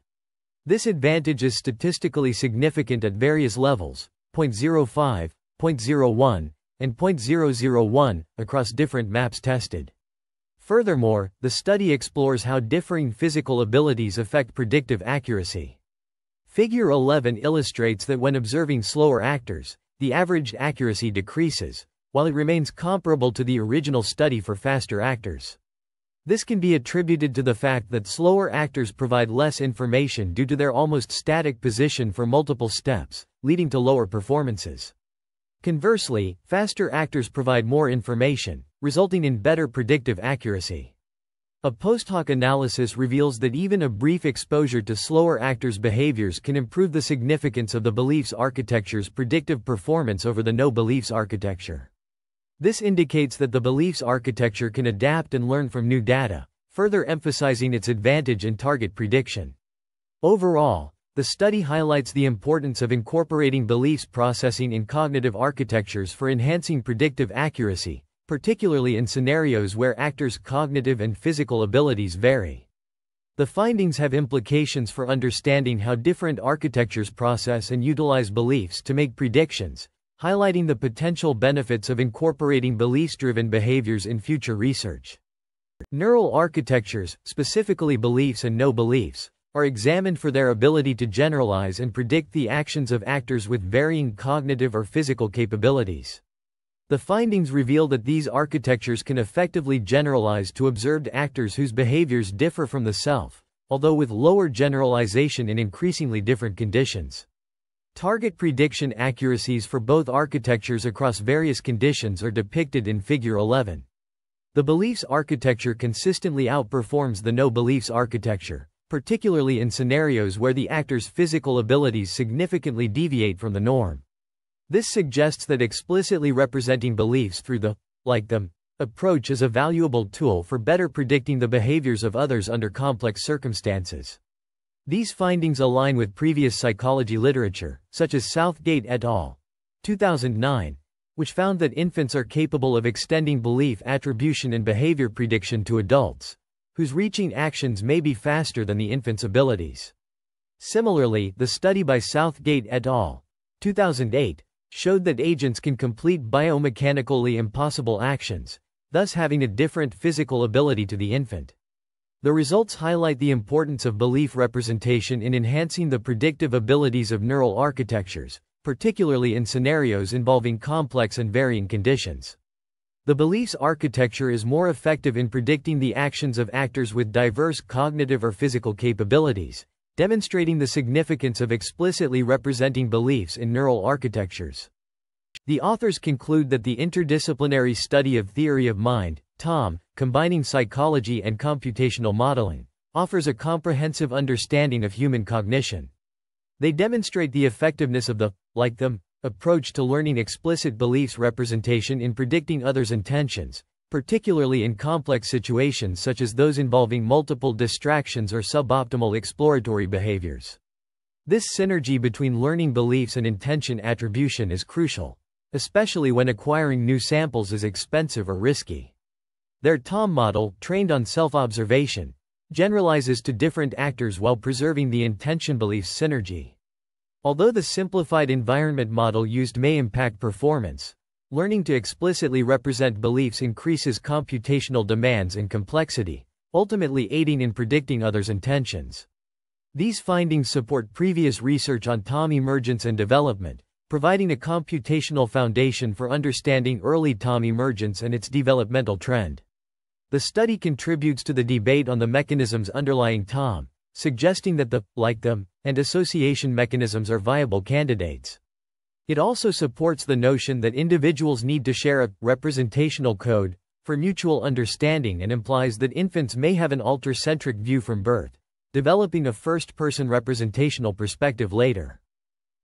This advantage is statistically significant at various levels, 0.05, 0.01, and 0.001 across different maps tested. Furthermore, the study explores how differing physical abilities affect predictive accuracy. Figure 11 illustrates that when observing slower actors, the averaged accuracy decreases, while it remains comparable to the original study for faster actors. This can be attributed to the fact that slower actors provide less information due to their almost static position for multiple steps, leading to lower performances. Conversely, faster actors provide more information, resulting in better predictive accuracy. A post hoc analysis reveals that even a brief exposure to slower actors' behaviors can improve the significance of the beliefs architecture's predictive performance over the no beliefs architecture. This indicates that the beliefs architecture can adapt and learn from new data, further emphasizing its advantage in target prediction. Overall, the study highlights the importance of incorporating beliefs processing in cognitive architectures for enhancing predictive accuracy, particularly in scenarios where actors' cognitive and physical abilities vary. The findings have implications for understanding how different architectures process and utilize beliefs to make predictions, highlighting the potential benefits of incorporating beliefs-driven behaviors in future research. Neural architectures, specifically beliefs and no beliefs, are examined for their ability to generalize and predict the actions of actors with varying cognitive or physical capabilities. The findings reveal that these architectures can effectively generalize to observed actors whose behaviors differ from the self, although with lower generalization in increasingly different conditions. Target prediction accuracies for both architectures across various conditions are depicted in Figure 11. The beliefs architecture consistently outperforms the no beliefs architecture, particularly in scenarios where the actor's physical abilities significantly deviate from the norm. This suggests that explicitly representing beliefs through the like them approach is a valuable tool for better predicting the behaviors of others under complex circumstances. These findings align with previous psychology literature, such as Southgate et al. 2009, which found that infants are capable of extending belief attribution and behavior prediction to adults whose reaching actions may be faster than the infant's abilities. Similarly, the study by Southgate et al. 2008 showed that agents can complete biomechanically impossible actions, thus having a different physical ability to the infant. The results highlight the importance of belief representation in enhancing the predictive abilities of neural architectures, particularly in scenarios involving complex and varying conditions. The beliefs architecture is more effective in predicting the actions of actors with diverse cognitive or physical capabilities, demonstrating the significance of explicitly representing beliefs in neural architectures. The authors conclude that the interdisciplinary study of theory of mind, TOM, combining psychology and computational modeling, offers a comprehensive understanding of human cognition. They demonstrate the effectiveness of the, like them, approach to learning explicit beliefs representation in predicting others' intentions, particularly in complex situations such as those involving multiple distractions or suboptimal exploratory behaviors. This synergy between learning beliefs and intention attribution is crucial especially when acquiring new samples is expensive or risky. Their TOM model, trained on self-observation, generalizes to different actors while preserving the intention beliefs synergy. Although the simplified environment model used may impact performance, learning to explicitly represent beliefs increases computational demands and complexity, ultimately aiding in predicting others' intentions. These findings support previous research on TOM emergence and development, providing a computational foundation for understanding early TOM emergence and its developmental trend. The study contributes to the debate on the mechanisms underlying TOM, suggesting that the, like them, and association mechanisms are viable candidates. It also supports the notion that individuals need to share a representational code for mutual understanding and implies that infants may have an alter-centric view from birth, developing a first-person representational perspective later.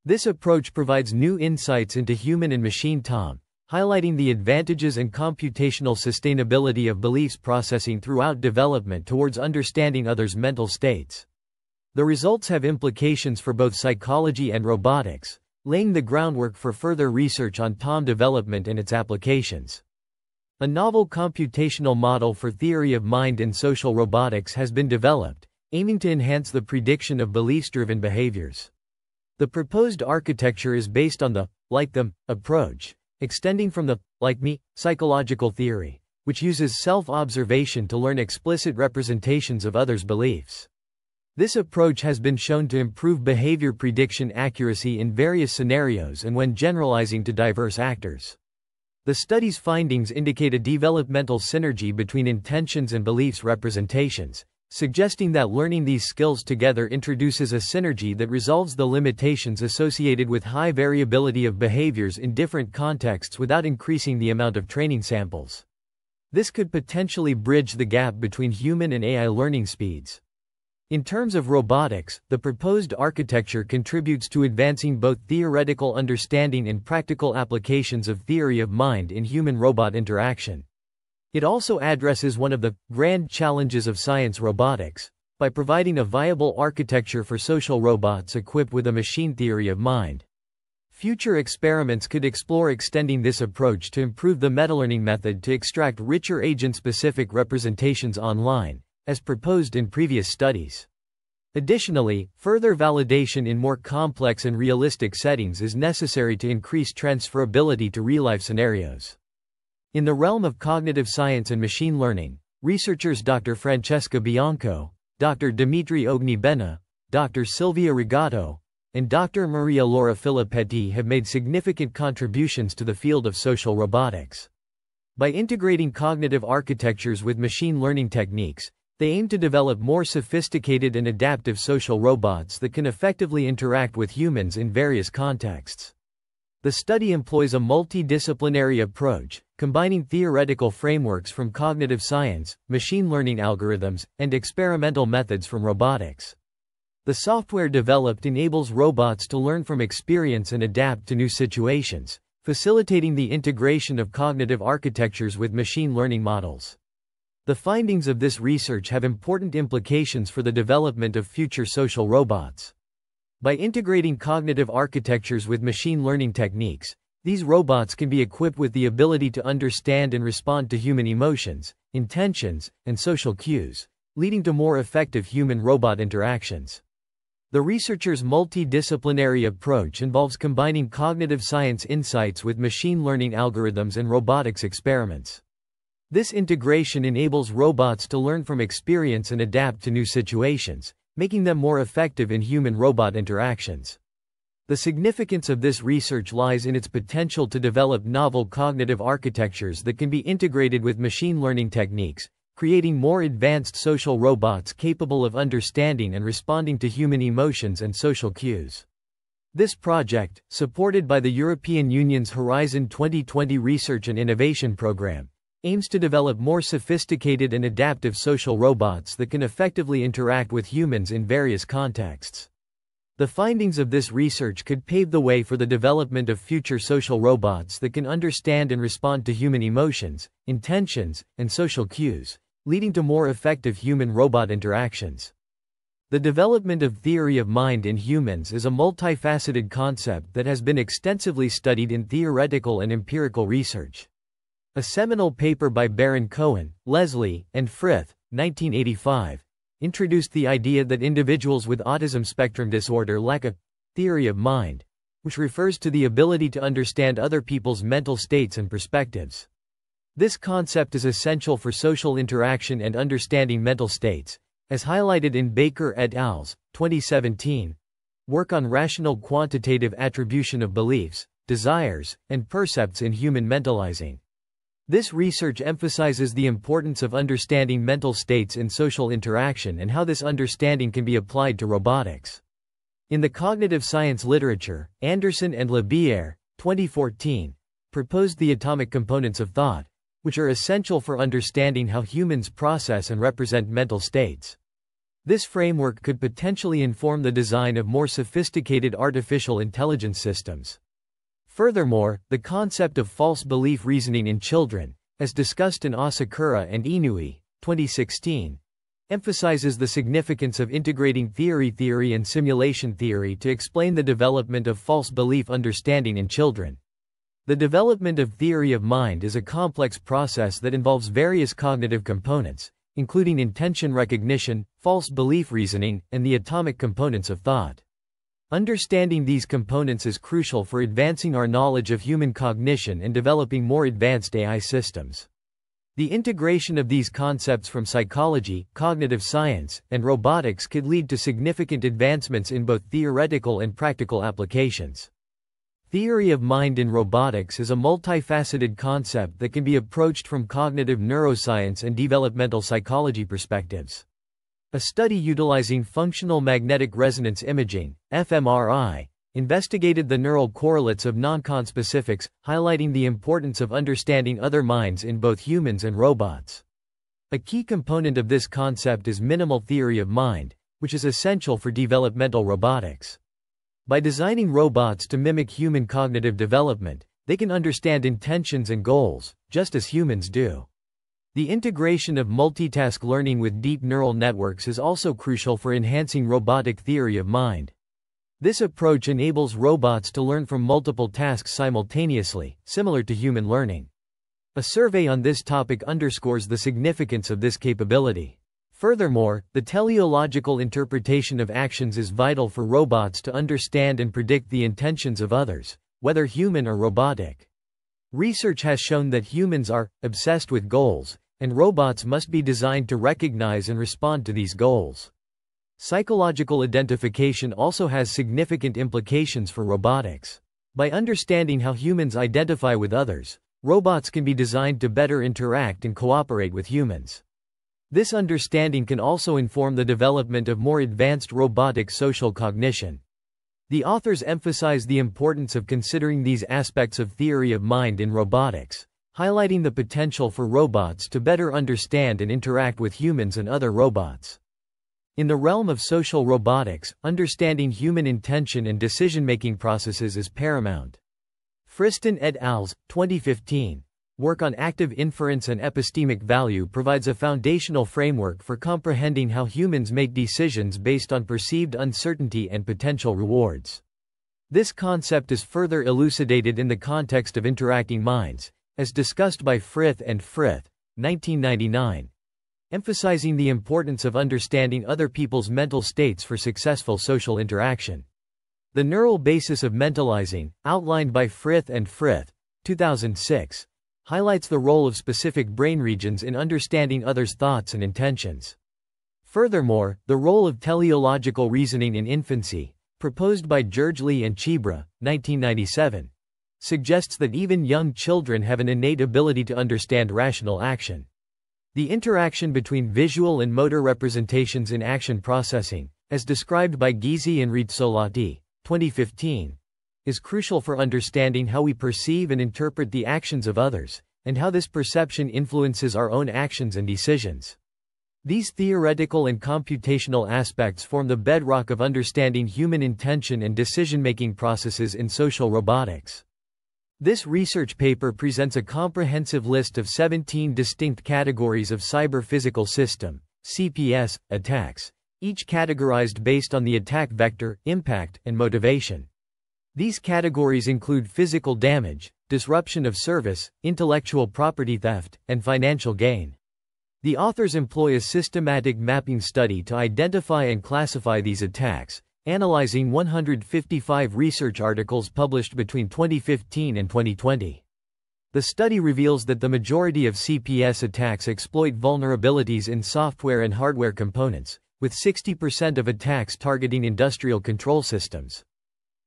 This approach provides new insights into human and machine TOM, highlighting the advantages and computational sustainability of beliefs processing throughout development towards understanding others' mental states. The results have implications for both psychology and robotics, laying the groundwork for further research on TOM development and its applications. A novel computational model for theory of mind in social robotics has been developed, aiming to enhance the prediction of beliefs-driven behaviors. The proposed architecture is based on the like them approach, extending from the like me psychological theory, which uses self-observation to learn explicit representations of others' beliefs. This approach has been shown to improve behavior prediction accuracy in various scenarios and when generalizing to diverse actors. The study's findings indicate a developmental synergy between intentions and beliefs representations, suggesting that learning these skills together introduces a synergy that resolves the limitations associated with high variability of behaviors in different contexts without increasing the amount of training samples. This could potentially bridge the gap between human and AI learning speeds. In terms of robotics, the proposed architecture contributes to advancing both theoretical understanding and practical applications of theory of mind in human-robot interaction. It also addresses one of the grand challenges of science robotics by providing a viable architecture for social robots equipped with a machine theory of mind. Future experiments could explore extending this approach to improve the metalearning method to extract richer agent-specific representations online, as proposed in previous studies. Additionally, further validation in more complex and realistic settings is necessary to increase transferability to real-life scenarios. In the realm of cognitive science and machine learning, researchers Dr. Francesca Bianco, Dr. Dimitri Ognibene, Dr. Silvia Rigato, and Dr. Maria Laura Filippetti have made significant contributions to the field of social robotics. By integrating cognitive architectures with machine learning techniques, they aim to develop more sophisticated and adaptive social robots that can effectively interact with humans in various contexts. The study employs a multidisciplinary approach, combining theoretical frameworks from cognitive science, machine learning algorithms, and experimental methods from robotics. The software developed enables robots to learn from experience and adapt to new situations, facilitating the integration of cognitive architectures with machine learning models. The findings of this research have important implications for the development of future social robots. By integrating cognitive architectures with machine learning techniques, these robots can be equipped with the ability to understand and respond to human emotions, intentions, and social cues, leading to more effective human-robot interactions. The researchers' multidisciplinary approach involves combining cognitive science insights with machine learning algorithms and robotics experiments. This integration enables robots to learn from experience and adapt to new situations, making them more effective in human-robot interactions. The significance of this research lies in its potential to develop novel cognitive architectures that can be integrated with machine learning techniques, creating more advanced social robots capable of understanding and responding to human emotions and social cues. This project, supported by the European Union's Horizon 2020 Research and Innovation Programme, aims to develop more sophisticated and adaptive social robots that can effectively interact with humans in various contexts. The findings of this research could pave the way for the development of future social robots that can understand and respond to human emotions, intentions, and social cues, leading to more effective human-robot interactions. The development of theory of mind in humans is a multifaceted concept that has been extensively studied in theoretical and empirical research. A seminal paper by Baron Cohen, Leslie, and Frith, 1985, introduced the idea that individuals with autism spectrum disorder lack a theory of mind, which refers to the ability to understand other people's mental states and perspectives. This concept is essential for social interaction and understanding mental states, as highlighted in Baker et al.'s 2017 work on rational quantitative attribution of beliefs, desires, and percepts in human mentalizing. This research emphasizes the importance of understanding mental states in social interaction and how this understanding can be applied to robotics. In the cognitive science literature, Anderson and Lebiere, 2014, proposed the atomic components of thought, which are essential for understanding how humans process and represent mental states. This framework could potentially inform the design of more sophisticated artificial intelligence systems. Furthermore, the concept of false belief reasoning in children, as discussed in Asakura and Inui, 2016, emphasizes the significance of integrating theory theory and simulation theory to explain the development of false belief understanding in children. The development of theory of mind is a complex process that involves various cognitive components, including intention recognition, false belief reasoning, and the atomic components of thought. Understanding these components is crucial for advancing our knowledge of human cognition and developing more advanced AI systems. The integration of these concepts from psychology, cognitive science, and robotics could lead to significant advancements in both theoretical and practical applications. Theory of mind in robotics is a multifaceted concept that can be approached from cognitive neuroscience and developmental psychology perspectives. A study utilizing functional magnetic resonance imaging, fMRI, investigated the neural correlates of non-conspecifics, highlighting the importance of understanding other minds in both humans and robots. A key component of this concept is minimal theory of mind, which is essential for developmental robotics. By designing robots to mimic human cognitive development, they can understand intentions and goals, just as humans do. The integration of multitask learning with deep neural networks is also crucial for enhancing robotic theory of mind. This approach enables robots to learn from multiple tasks simultaneously, similar to human learning. A survey on this topic underscores the significance of this capability. Furthermore, the teleological interpretation of actions is vital for robots to understand and predict the intentions of others, whether human or robotic. Research has shown that humans are obsessed with goals, and robots must be designed to recognize and respond to these goals. Psychological identification also has significant implications for robotics. By understanding how humans identify with others, robots can be designed to better interact and cooperate with humans. This understanding can also inform the development of more advanced robotic social cognition. The authors emphasize the importance of considering these aspects of theory of mind in robotics, highlighting the potential for robots to better understand and interact with humans and other robots. In the realm of social robotics, understanding human intention and decision-making processes is paramount. Friston et al.'s 2015 Work on active inference and epistemic value provides a foundational framework for comprehending how humans make decisions based on perceived uncertainty and potential rewards. This concept is further elucidated in the context of interacting minds, as discussed by Frith and Frith, 1999, emphasizing the importance of understanding other people's mental states for successful social interaction. The neural basis of mentalizing, outlined by Frith and Frith, 2006, highlights the role of specific brain regions in understanding others' thoughts and intentions. Furthermore, the role of teleological reasoning in infancy, proposed by Gergely and Csibra, 1997, suggests that even young children have an innate ability to understand rational action. The interaction between visual and motor representations in action processing, as described by Giese and Rizzolatti, 2015, is crucial for understanding how we perceive and interpret the actions of others, and how this perception influences our own actions and decisions. These theoretical and computational aspects form the bedrock of understanding human intention and decision-making processes in social robotics. This research paper presents a comprehensive list of 17 distinct categories of cyber-physical system CPS, attacks, each categorized based on the attack vector, impact, and motivation. These categories include physical damage, disruption of service, intellectual property theft, and financial gain. The authors employ a systematic mapping study to identify and classify these attacks, analyzing 155 research articles published between 2015 and 2020. The study reveals that the majority of CPS attacks exploit vulnerabilities in software and hardware components, with 60% of attacks targeting industrial control systems.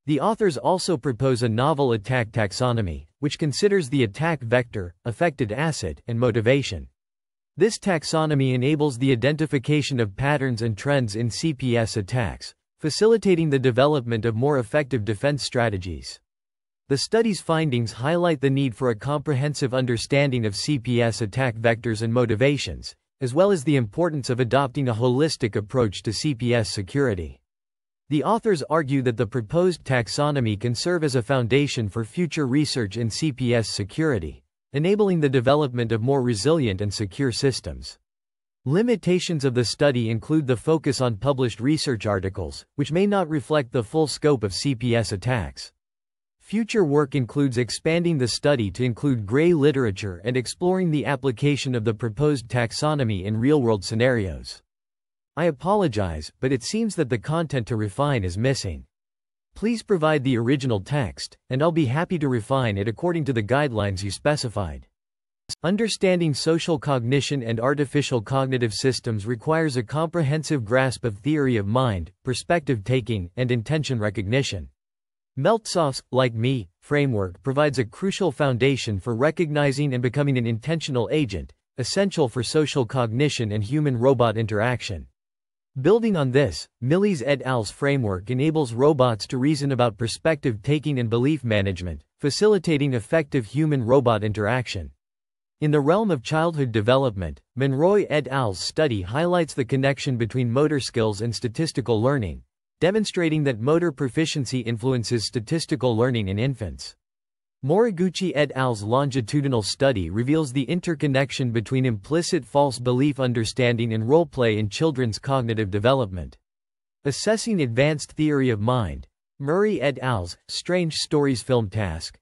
The authors also propose a novel attack taxonomy, which considers the attack vector, affected asset, and motivation. This taxonomy enables the identification of patterns and trends in CPS attacks, facilitating the development of more effective defense strategies. The study's findings highlight the need for a comprehensive understanding of CPS attack vectors and motivations, as well as the importance of adopting a holistic approach to CPS security. The authors argue that the proposed taxonomy can serve as a foundation for future research in CPS security, enabling the development of more resilient and secure systems. Limitations of the study include the focus on published research articles, which may not reflect the full scope of CPS attacks. Future work includes expanding the study to include gray literature and exploring the application of the proposed taxonomy in real-world scenarios. I apologize, but it seems that the content to refine is missing. Please provide the original text, and I'll be happy to refine it according to the guidelines you specified. Understanding social cognition and artificial cognitive systems requires a comprehensive grasp of theory of mind, perspective taking, and intention recognition. Meltzoff's Like Me framework provides a crucial foundation for recognizing and becoming an intentional agent, essential for social cognition and human robot interaction. Building on this, Milliez et al.'s framework enables robots to reason about perspective taking and belief management, facilitating effective human-robot interaction. In the realm of childhood development, Monroy et al.'s study highlights the connection between motor skills and statistical learning, demonstrating that motor proficiency influences statistical learning in infants. Moriguchi et al.'s longitudinal study reveals the interconnection between implicit false belief understanding and role play in children's cognitive development. Assessing advanced theory of mind, Murray et al.'s Strange Stories film task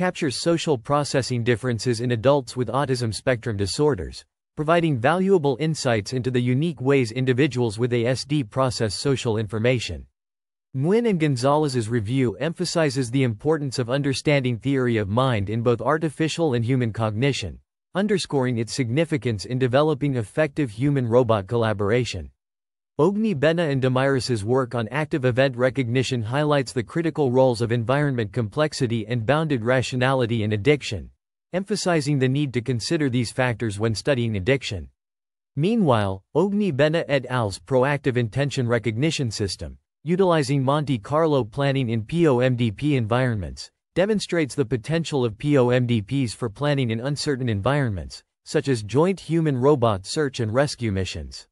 captures social processing differences in adults with autism spectrum disorders, providing valuable insights into the unique ways individuals with ASD process social information. Nguyen and Gonzalez's review emphasizes the importance of understanding theory of mind in both artificial and human cognition, underscoring its significance in developing effective human-robot collaboration. Ognibene and Demiris's work on active event recognition highlights the critical roles of environment complexity and bounded rationality in addiction, emphasizing the need to consider these factors when studying addiction. Meanwhile, Ognibene et al.'s proactive intention recognition system, utilizing Monte Carlo planning in POMDP environments, demonstrates the potential of POMDPs for planning in uncertain environments, such as joint human-robot search and rescue missions.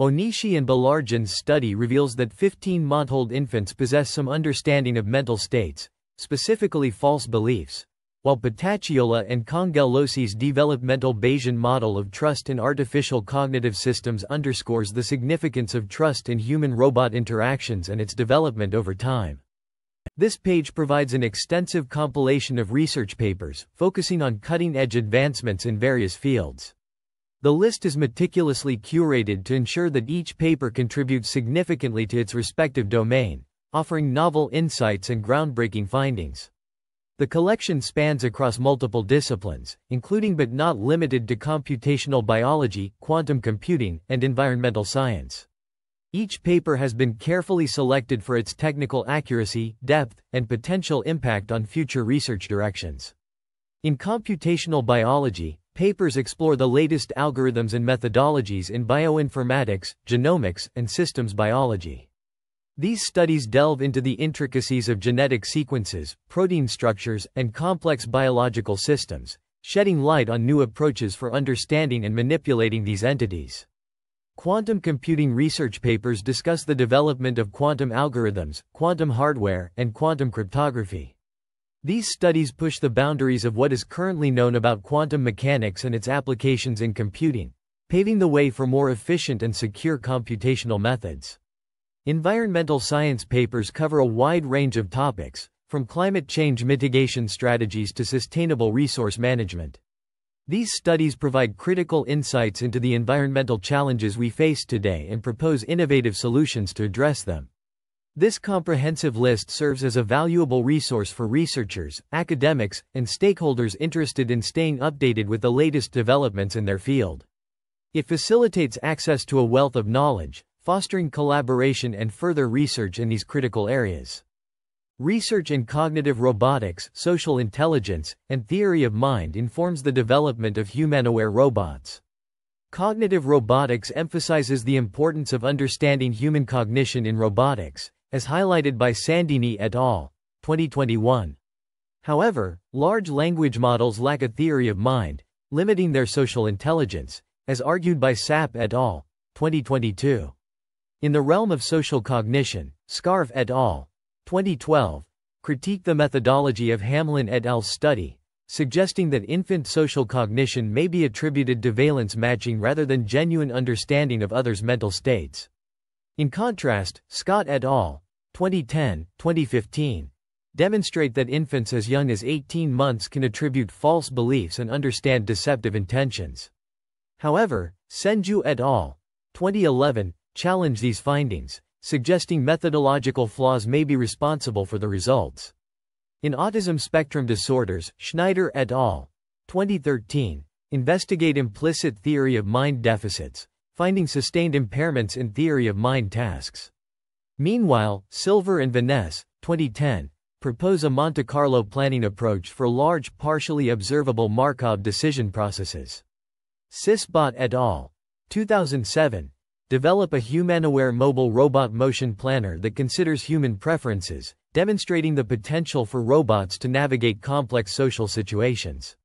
Onishi and Baillargeon's study reveals that 15 month-old infants possess some understanding of mental states, specifically false beliefs, while Patacchiola and Cangelosi's developmental Bayesian model of trust in artificial cognitive systems underscores the significance of trust in human-robot interactions and its development over time. This page provides an extensive compilation of research papers, focusing on cutting-edge advancements in various fields. The list is meticulously curated to ensure that each paper contributes significantly to its respective domain, offering novel insights and groundbreaking findings. The collection spans across multiple disciplines, including but not limited to computational biology, quantum computing, and environmental science. Each paper has been carefully selected for its technical accuracy, depth, and potential impact on future research directions. In computational biology, papers explore the latest algorithms and methodologies in bioinformatics, genomics, and systems biology. These studies delve into the intricacies of genetic sequences, protein structures, and complex biological systems, shedding light on new approaches for understanding and manipulating these entities. Quantum computing research papers discuss the development of quantum algorithms, quantum hardware, and quantum cryptography. These studies push the boundaries of what is currently known about quantum mechanics and its applications in computing, paving the way for more efficient and secure computational methods. Environmental science papers cover a wide range of topics, from climate change mitigation strategies to sustainable resource management. These studies provide critical insights into the environmental challenges we face today and propose innovative solutions to address them. This comprehensive list serves as a valuable resource for researchers, academics, and stakeholders interested in staying updated with the latest developments in their field. It facilitates access to a wealth of knowledge, fostering collaboration and further research in these critical areas. Research in cognitive robotics, social intelligence, and theory of mind informs the development of human-aware robots. Cognitive robotics emphasizes the importance of understanding human cognition in robotics, as highlighted by Sandini et al. 2021. However, large language models lack a theory of mind, limiting their social intelligence, as argued by Sap et al. 2022. In the realm of social cognition, Scarf et al. 2012 critique the methodology of Hamlin et al.'s study, suggesting that infant social cognition may be attributed to valence matching rather than genuine understanding of others' mental states. In contrast, Scott et al. 2010, 2015 demonstrate that infants as young as 18 months can attribute false beliefs and understand deceptive intentions. However, Senju et al. 2011 challenge these findings, suggesting methodological flaws may be responsible for the results. In autism spectrum disorders, Schneider et al. 2013 investigate implicit theory of mind deficits, finding sustained impairments in theory of mind tasks. Meanwhile, Silver and Veness, 2010, propose a Monte Carlo planning approach for large partially observable Markov decision processes. Sisbot et al. 2007 Develop a human-aware mobile robot motion planner that considers human preferences, demonstrating the potential for robots to navigate complex social situations.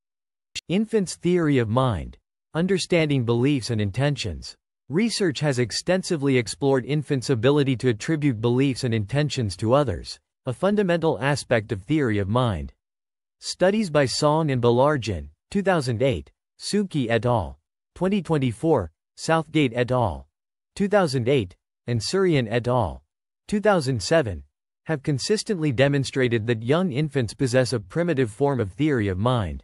Infants' theory of mind. Understanding beliefs and intentions. Research has extensively explored infants' ability to attribute beliefs and intentions to others, a fundamental aspect of theory of mind. Studies by Song and Baillargeon, 2008, Suki et al. 2024, Southgate et al. 2008, and Surian et al. 2007, have consistently demonstrated that young infants possess a primitive form of theory of mind.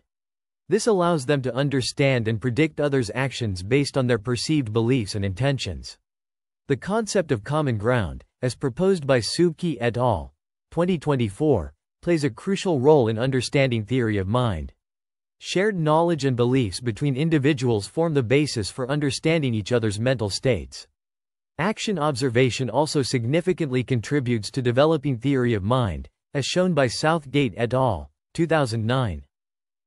This allows them to understand and predict others' actions based on their perceived beliefs and intentions. The concept of common ground, as proposed by Subki et al. 2024, plays a crucial role in understanding theory of mind. Shared knowledge and beliefs between individuals form the basis for understanding each other's mental states. Action observation also significantly contributes to developing theory of mind, as shown by Southgate et al. 2009.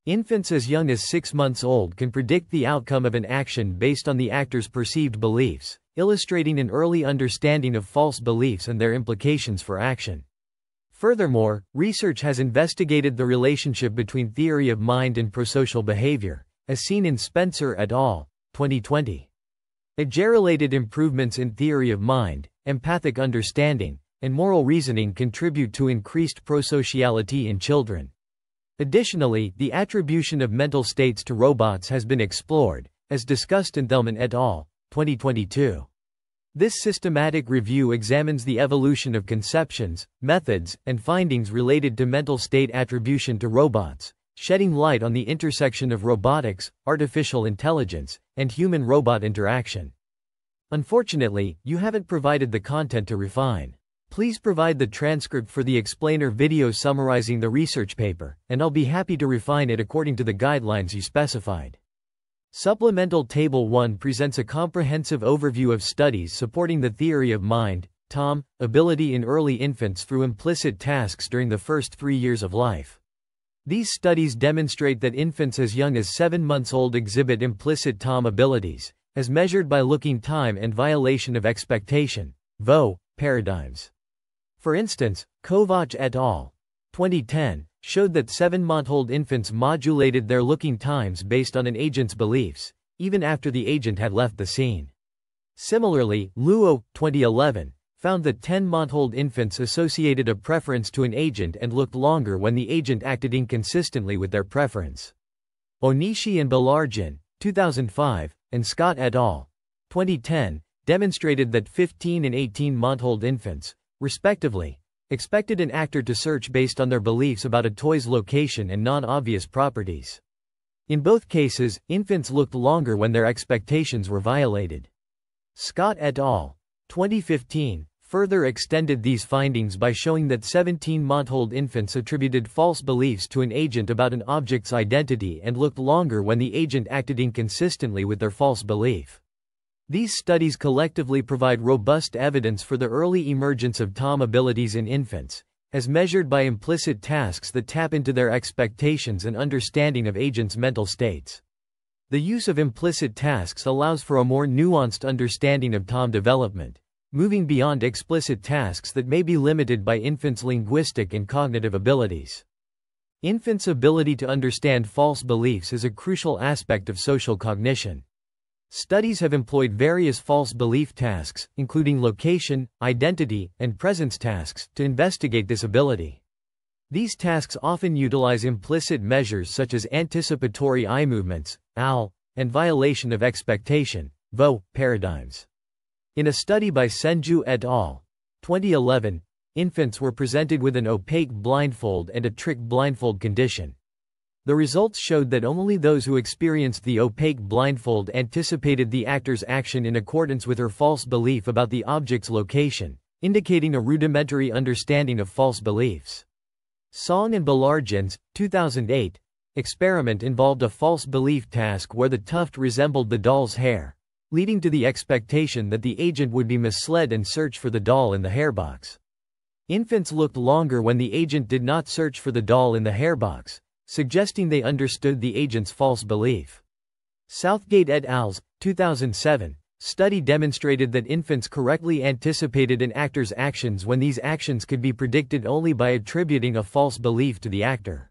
Infants as young as six months old can predict the outcome of an action based on the actor's perceived beliefs, illustrating an early understanding of false beliefs and their implications for action. Furthermore, research has investigated the relationship between theory of mind and prosocial behavior, as seen in Spencer et al. 2020. Age-related improvements in theory of mind, empathic understanding, and moral reasoning contribute to increased prosociality in children. Additionally, the attribution of mental states to robots has been explored, as discussed in Thellman et al. 2022. This systematic review examines the evolution of conceptions, methods, and findings related to mental state attribution to robots, shedding light on the intersection of robotics, artificial intelligence, and human-robot interaction. Unfortunately, you haven't provided the content to refine. Please provide the transcript for the explainer video summarizing the research paper, and I'll be happy to refine it according to the guidelines you specified. Supplemental Table 1 presents a comprehensive overview of studies supporting the theory of mind, TOM, ability in early infants through implicit tasks during the first three years of life. These studies demonstrate that infants as young as seven months old exhibit implicit TOM abilities, as measured by looking time and violation of expectation, VO, paradigms. For instance, Kovács et al. 2010 showed that seven-month-old infants modulated their looking times based on an agent's beliefs, even after the agent had left the scene. Similarly, Luo, 2011, found that 10-month-old infants associated a preference to an agent and looked longer when the agent acted inconsistently with their preference. Onishi and Baillargeon, 2005, and Scott et al. 2010, demonstrated that 15 and 18-month-old infants, respectively, expected an actor to search based on their beliefs about a toy's location and non-obvious properties. In both cases, infants looked longer when their expectations were violated. Scott et al. 2015 further extended these findings by showing that 17-month-old infants attributed false beliefs to an agent about an object's identity and looked longer when the agent acted inconsistently with their false belief. These studies collectively provide robust evidence for the early emergence of TOM abilities in infants, as measured by implicit tasks that tap into their expectations and understanding of agents' mental states. The use of implicit tasks allows for a more nuanced understanding of TOM development, moving beyond explicit tasks that may be limited by infants' linguistic and cognitive abilities. Infants' ability to understand false beliefs is a crucial aspect of social cognition. Studies have employed various false belief tasks, including location, identity, and presence tasks, to investigate this ability. These tasks often utilize implicit measures such as anticipatory eye movements, AL, and violation of expectation, VO, paradigms. In a study by Senju et al. 2011, infants were presented with an opaque blindfold and a trick blindfold condition. The results showed that only those who experienced the opaque blindfold anticipated the actor's action in accordance with her false belief about the object's location, indicating a rudimentary understanding of false beliefs. Song and Baillargeon's 2008 experiment involved a false belief task where the tuft resembled the doll's hair, leading to the expectation that the agent would be misled and search for the doll in the hairbox. Infants looked longer when the agent did not search for the doll in the hairbox, suggesting they understood the agent's false belief. Southgate et al.'s 2007 study demonstrated that infants correctly anticipated an actor's actions when these actions could be predicted only by attributing a false belief to the actor.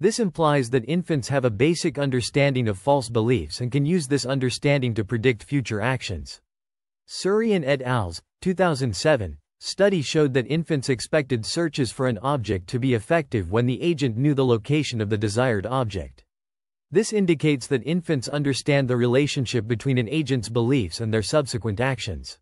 This implies that infants have a basic understanding of false beliefs and can use this understanding to predict future actions. Surian et al.'s 2007 Study showed that infants expected searches for an object to be effective when the agent knew the location of the desired object. This indicates that infants understand the relationship between an agent's beliefs and their subsequent actions.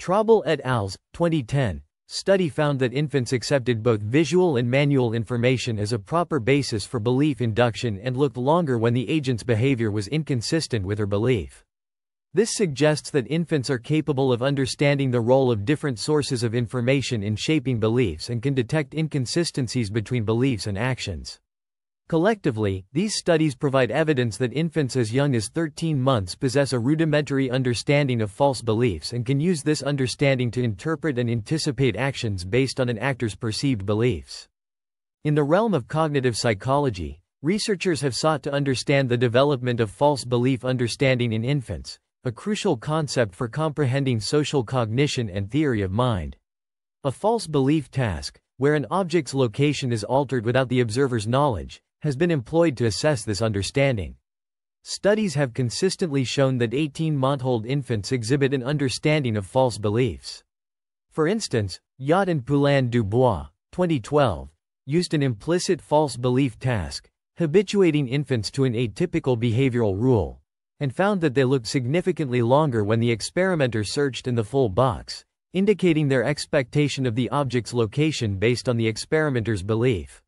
Träuble et al.'s 2010 study found that infants accepted both visual and manual information as a proper basis for belief induction and looked longer when the agent's behavior was inconsistent with her belief. This suggests that infants are capable of understanding the role of different sources of information in shaping beliefs and can detect inconsistencies between beliefs and actions. Collectively, these studies provide evidence that infants as young as 13 months possess a rudimentary understanding of false beliefs and can use this understanding to interpret and anticipate actions based on an actor's perceived beliefs. In the realm of cognitive psychology, researchers have sought to understand the development of false belief understanding in infants, a crucial concept for comprehending social cognition and theory of mind. A false belief task, where an object's location is altered without the observer's knowledge, has been employed to assess this understanding. Studies have consistently shown that 18-month-old infants exhibit an understanding of false beliefs. For instance, Yott and Poulin-Dubois, 2012, used an implicit false belief task, habituating infants to an atypical behavioral rule, and found that they looked significantly longer when the experimenter searched in the full box, indicating their expectation of the object's location based on the experimenter's belief.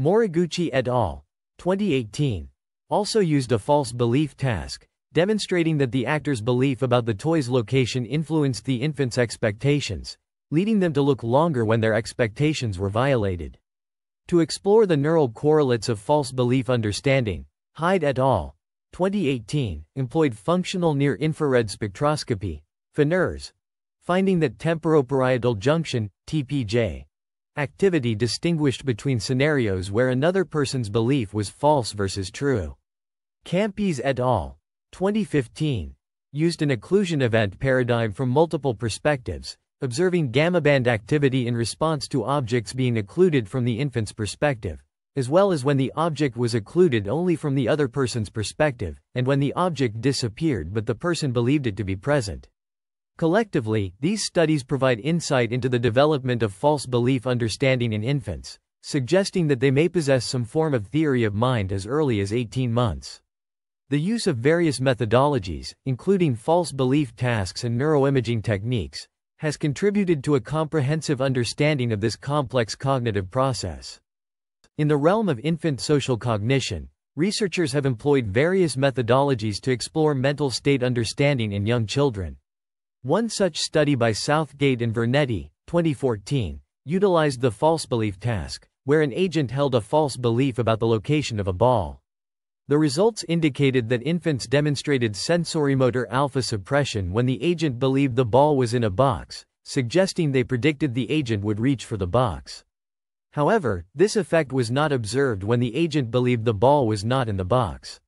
Moriguchi et al. 2018 also used a false belief task, demonstrating that the actor's belief about the toy's location influenced the infant's expectations, leading them to look longer when their expectations were violated. To explore the neural correlates of false belief understanding, Hyde et al. 2018 employed functional near-infrared spectroscopy, FNIRS, finding that temporoparietal junction, TPJ, activity distinguished between scenarios where another person's belief was false versus true. Kampis et al. 2015 used an occlusion event paradigm from multiple perspectives, observing gamma band activity in response to objects being occluded from the infant's perspective, as well as when the object was occluded only from the other person's perspective, and when the object disappeared but the person believed it to be present. Collectively, these studies provide insight into the development of false belief understanding in infants, suggesting that they may possess some form of theory of mind as early as 18 months. The use of various methodologies, including false belief tasks and neuroimaging techniques, has contributed to a comprehensive understanding of this complex cognitive process. In the realm of infant social cognition, researchers have employed various methodologies to explore mental state understanding in young children. One such study by Southgate and Vernetti, 2014, utilized the false belief task, where an agent held a false belief about the location of a ball. The results indicated that infants demonstrated sensorimotor alpha suppression when the agent believed the ball was in a box, suggesting they predicted the agent would reach for the box. However, this effect was not observed when the agent believed the ball was not in the box.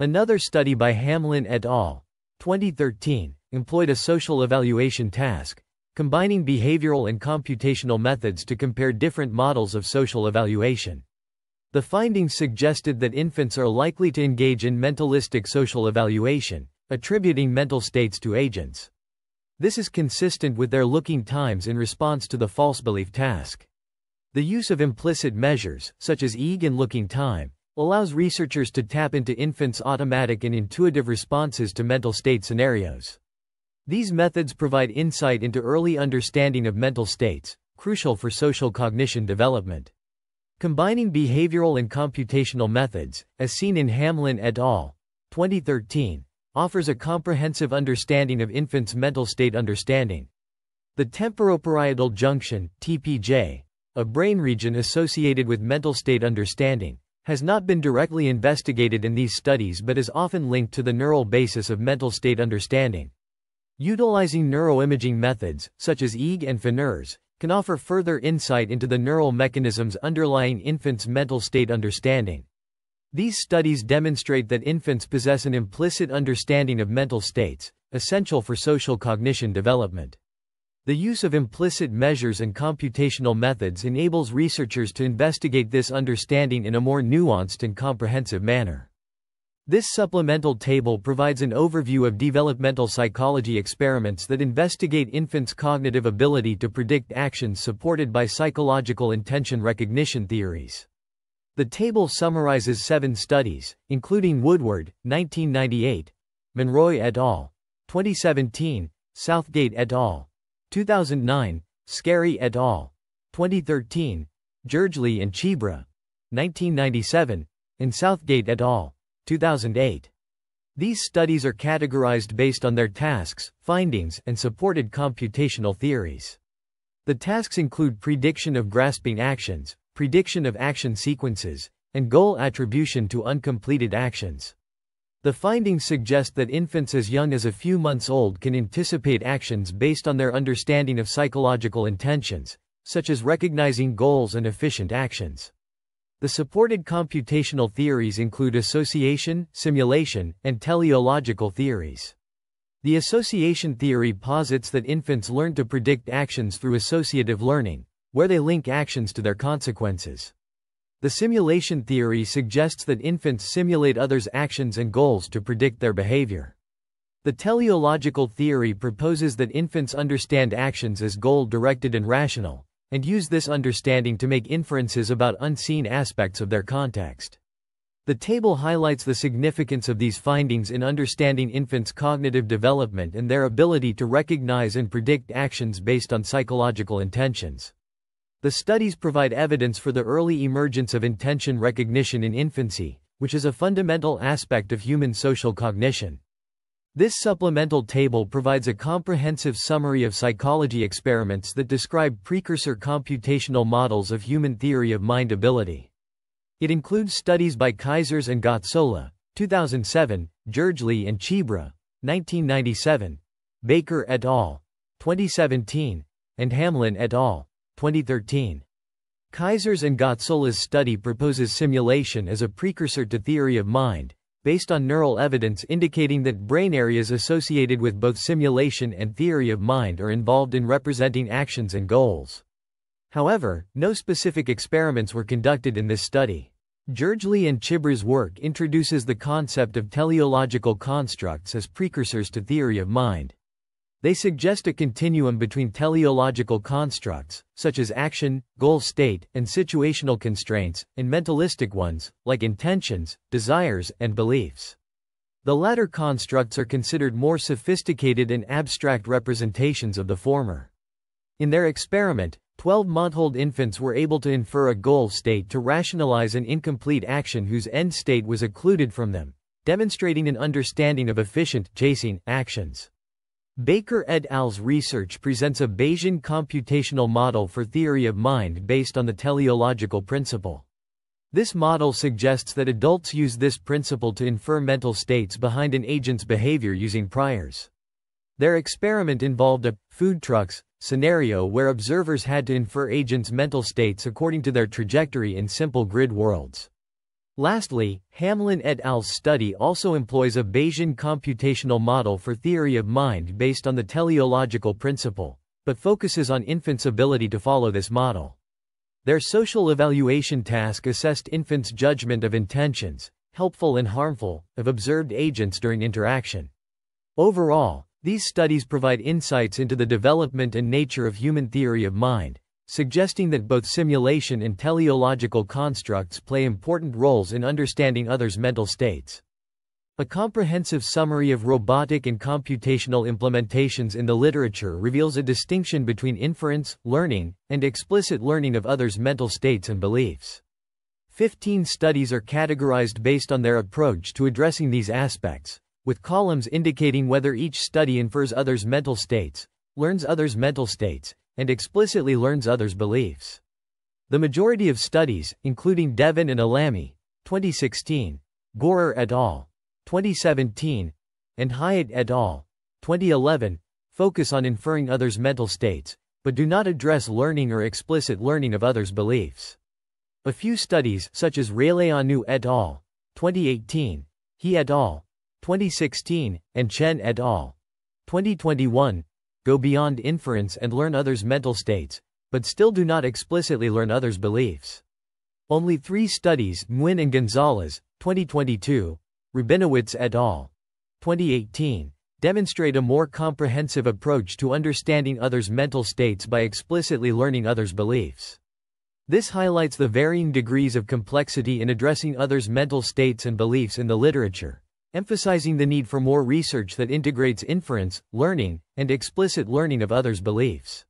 Another study by Hamlin et al. 2013 employed a social evaluation task, combining behavioral and computational methods to compare different models of social evaluation. The findings suggested that infants are likely to engage in mentalistic social evaluation, attributing mental states to agents. This is consistent with their looking times in response to the false belief task. The use of implicit measures, such as EEG and looking time, allows researchers to tap into infants' automatic and intuitive responses to mental state scenarios. These methods provide insight into early understanding of mental states, crucial for social cognition development. Combining behavioral and computational methods, as seen in Hamlin et al. 2013, offers a comprehensive understanding of infants' mental state understanding. The temporoparietal junction, TPJ, a brain region associated with mental state understanding, has not been directly investigated in these studies but is often linked to the neural basis of mental state understanding. Utilizing neuroimaging methods, such as EEG and FNIRS, can offer further insight into the neural mechanisms underlying infants' mental state understanding. These studies demonstrate that infants possess an implicit understanding of mental states, essential for social cognition development. The use of implicit measures and computational methods enables researchers to investigate this understanding in a more nuanced and comprehensive manner. This supplemental table provides an overview of developmental psychology experiments that investigate infants' cognitive ability to predict actions supported by psychological intention recognition theories. The table summarizes seven studies, including Woodward, 1998, Monroy et al., 2017, Southgate et al., 2009, Skerry et al., 2013, Gergely and Csibra, 1997, and Southgate et al., 2008. These studies are categorized based on their tasks, findings, and supported computational theories. The tasks include prediction of grasping actions, prediction of action sequences, and goal attribution to uncompleted actions. The findings suggest that infants as young as a few months old can anticipate actions based on their understanding of psychological intentions, such as recognizing goals and efficient actions. The supported computational theories include association, simulation, and teleological theories. The association theory posits that infants learn to predict actions through associative learning, where they link actions to their consequences. The simulation theory suggests that infants simulate others' actions and goals to predict their behavior. The teleological theory proposes that infants understand actions as goal-directed and rational, and use this understanding to make inferences about unseen aspects of their context. The table highlights the significance of these findings in understanding infants' cognitive development and their ability to recognize and predict actions based on psychological intentions. The studies provide evidence for the early emergence of intention recognition in infancy, which is a fundamental aspect of human social cognition. This supplemental table provides a comprehensive summary of psychology experiments that describe precursor computational models of human theory of mind ability. It includes studies by Keysers and Gazzola, 2007, Gergely and Csibra, 1997, Baker et al., 2017, and Hamlin et al., 2013. Keysers and Gazzola's study proposes simulation as a precursor to theory of mind, based on neural evidence indicating that brain areas associated with both simulation and theory of mind are involved in representing actions and goals. However, no specific experiments were conducted in this study. Gergely and Csibra's work introduces the concept of teleological constructs as precursors to theory of mind. They suggest a continuum between teleological constructs, such as action, goal state, and situational constraints, and mentalistic ones, like intentions, desires, and beliefs. The latter constructs are considered more sophisticated and abstract representations of the former. In their experiment, 12 month-old infants were able to infer a goal state to rationalize an incomplete action whose end state was occluded from them, demonstrating an understanding of efficient, chasing, actions. Baker et al.'s research presents a Bayesian computational model for theory of mind based on the teleological principle. This model suggests that adults use this principle to infer mental states behind an agent's behavior using priors. Their experiment involved a food trucks scenario where observers had to infer agents' mental states according to their trajectory in simple grid worlds. Lastly, Hamlin et al.'s study also employs a Bayesian computational model for theory of mind based on the teleological principle, but focuses on infants' ability to follow this model. Their social evaluation task assessed infants' judgment of intentions, helpful and harmful, of observed agents during interaction. Overall, these studies provide insights into the development and nature of human theory of mind, suggesting that both simulation and teleological constructs play important roles in understanding others' mental states. A comprehensive summary of robotic and computational implementations in the literature reveals a distinction between inference, learning, and explicit learning of others' mental states and beliefs. Fifteen studies are categorized based on their approach to addressing these aspects, with columns indicating whether each study infers others' mental states, learns others' mental states, and explicitly learns others' beliefs. The majority of studies, including Devin and Alami, 2016, Görür et al., 2017, and Hiatt et al., 2011, focus on inferring others' mental states, but do not address learning or explicit learning of others' beliefs. A few studies, such as Raileanu et al., 2018, He et al., 2016, and Chen et al., 2021, go beyond inference and learn others' mental states, but still do not explicitly learn others' beliefs. Only three studies, Nguyen and Gonzalez, 2022, Rabinowitz et al., 2018, demonstrate a more comprehensive approach to understanding others' mental states by explicitly learning others' beliefs. This highlights the varying degrees of complexity in addressing others' mental states and beliefs in the literature emphasizing the need for more research that integrates inference, learning, and explicit learning of others' beliefs.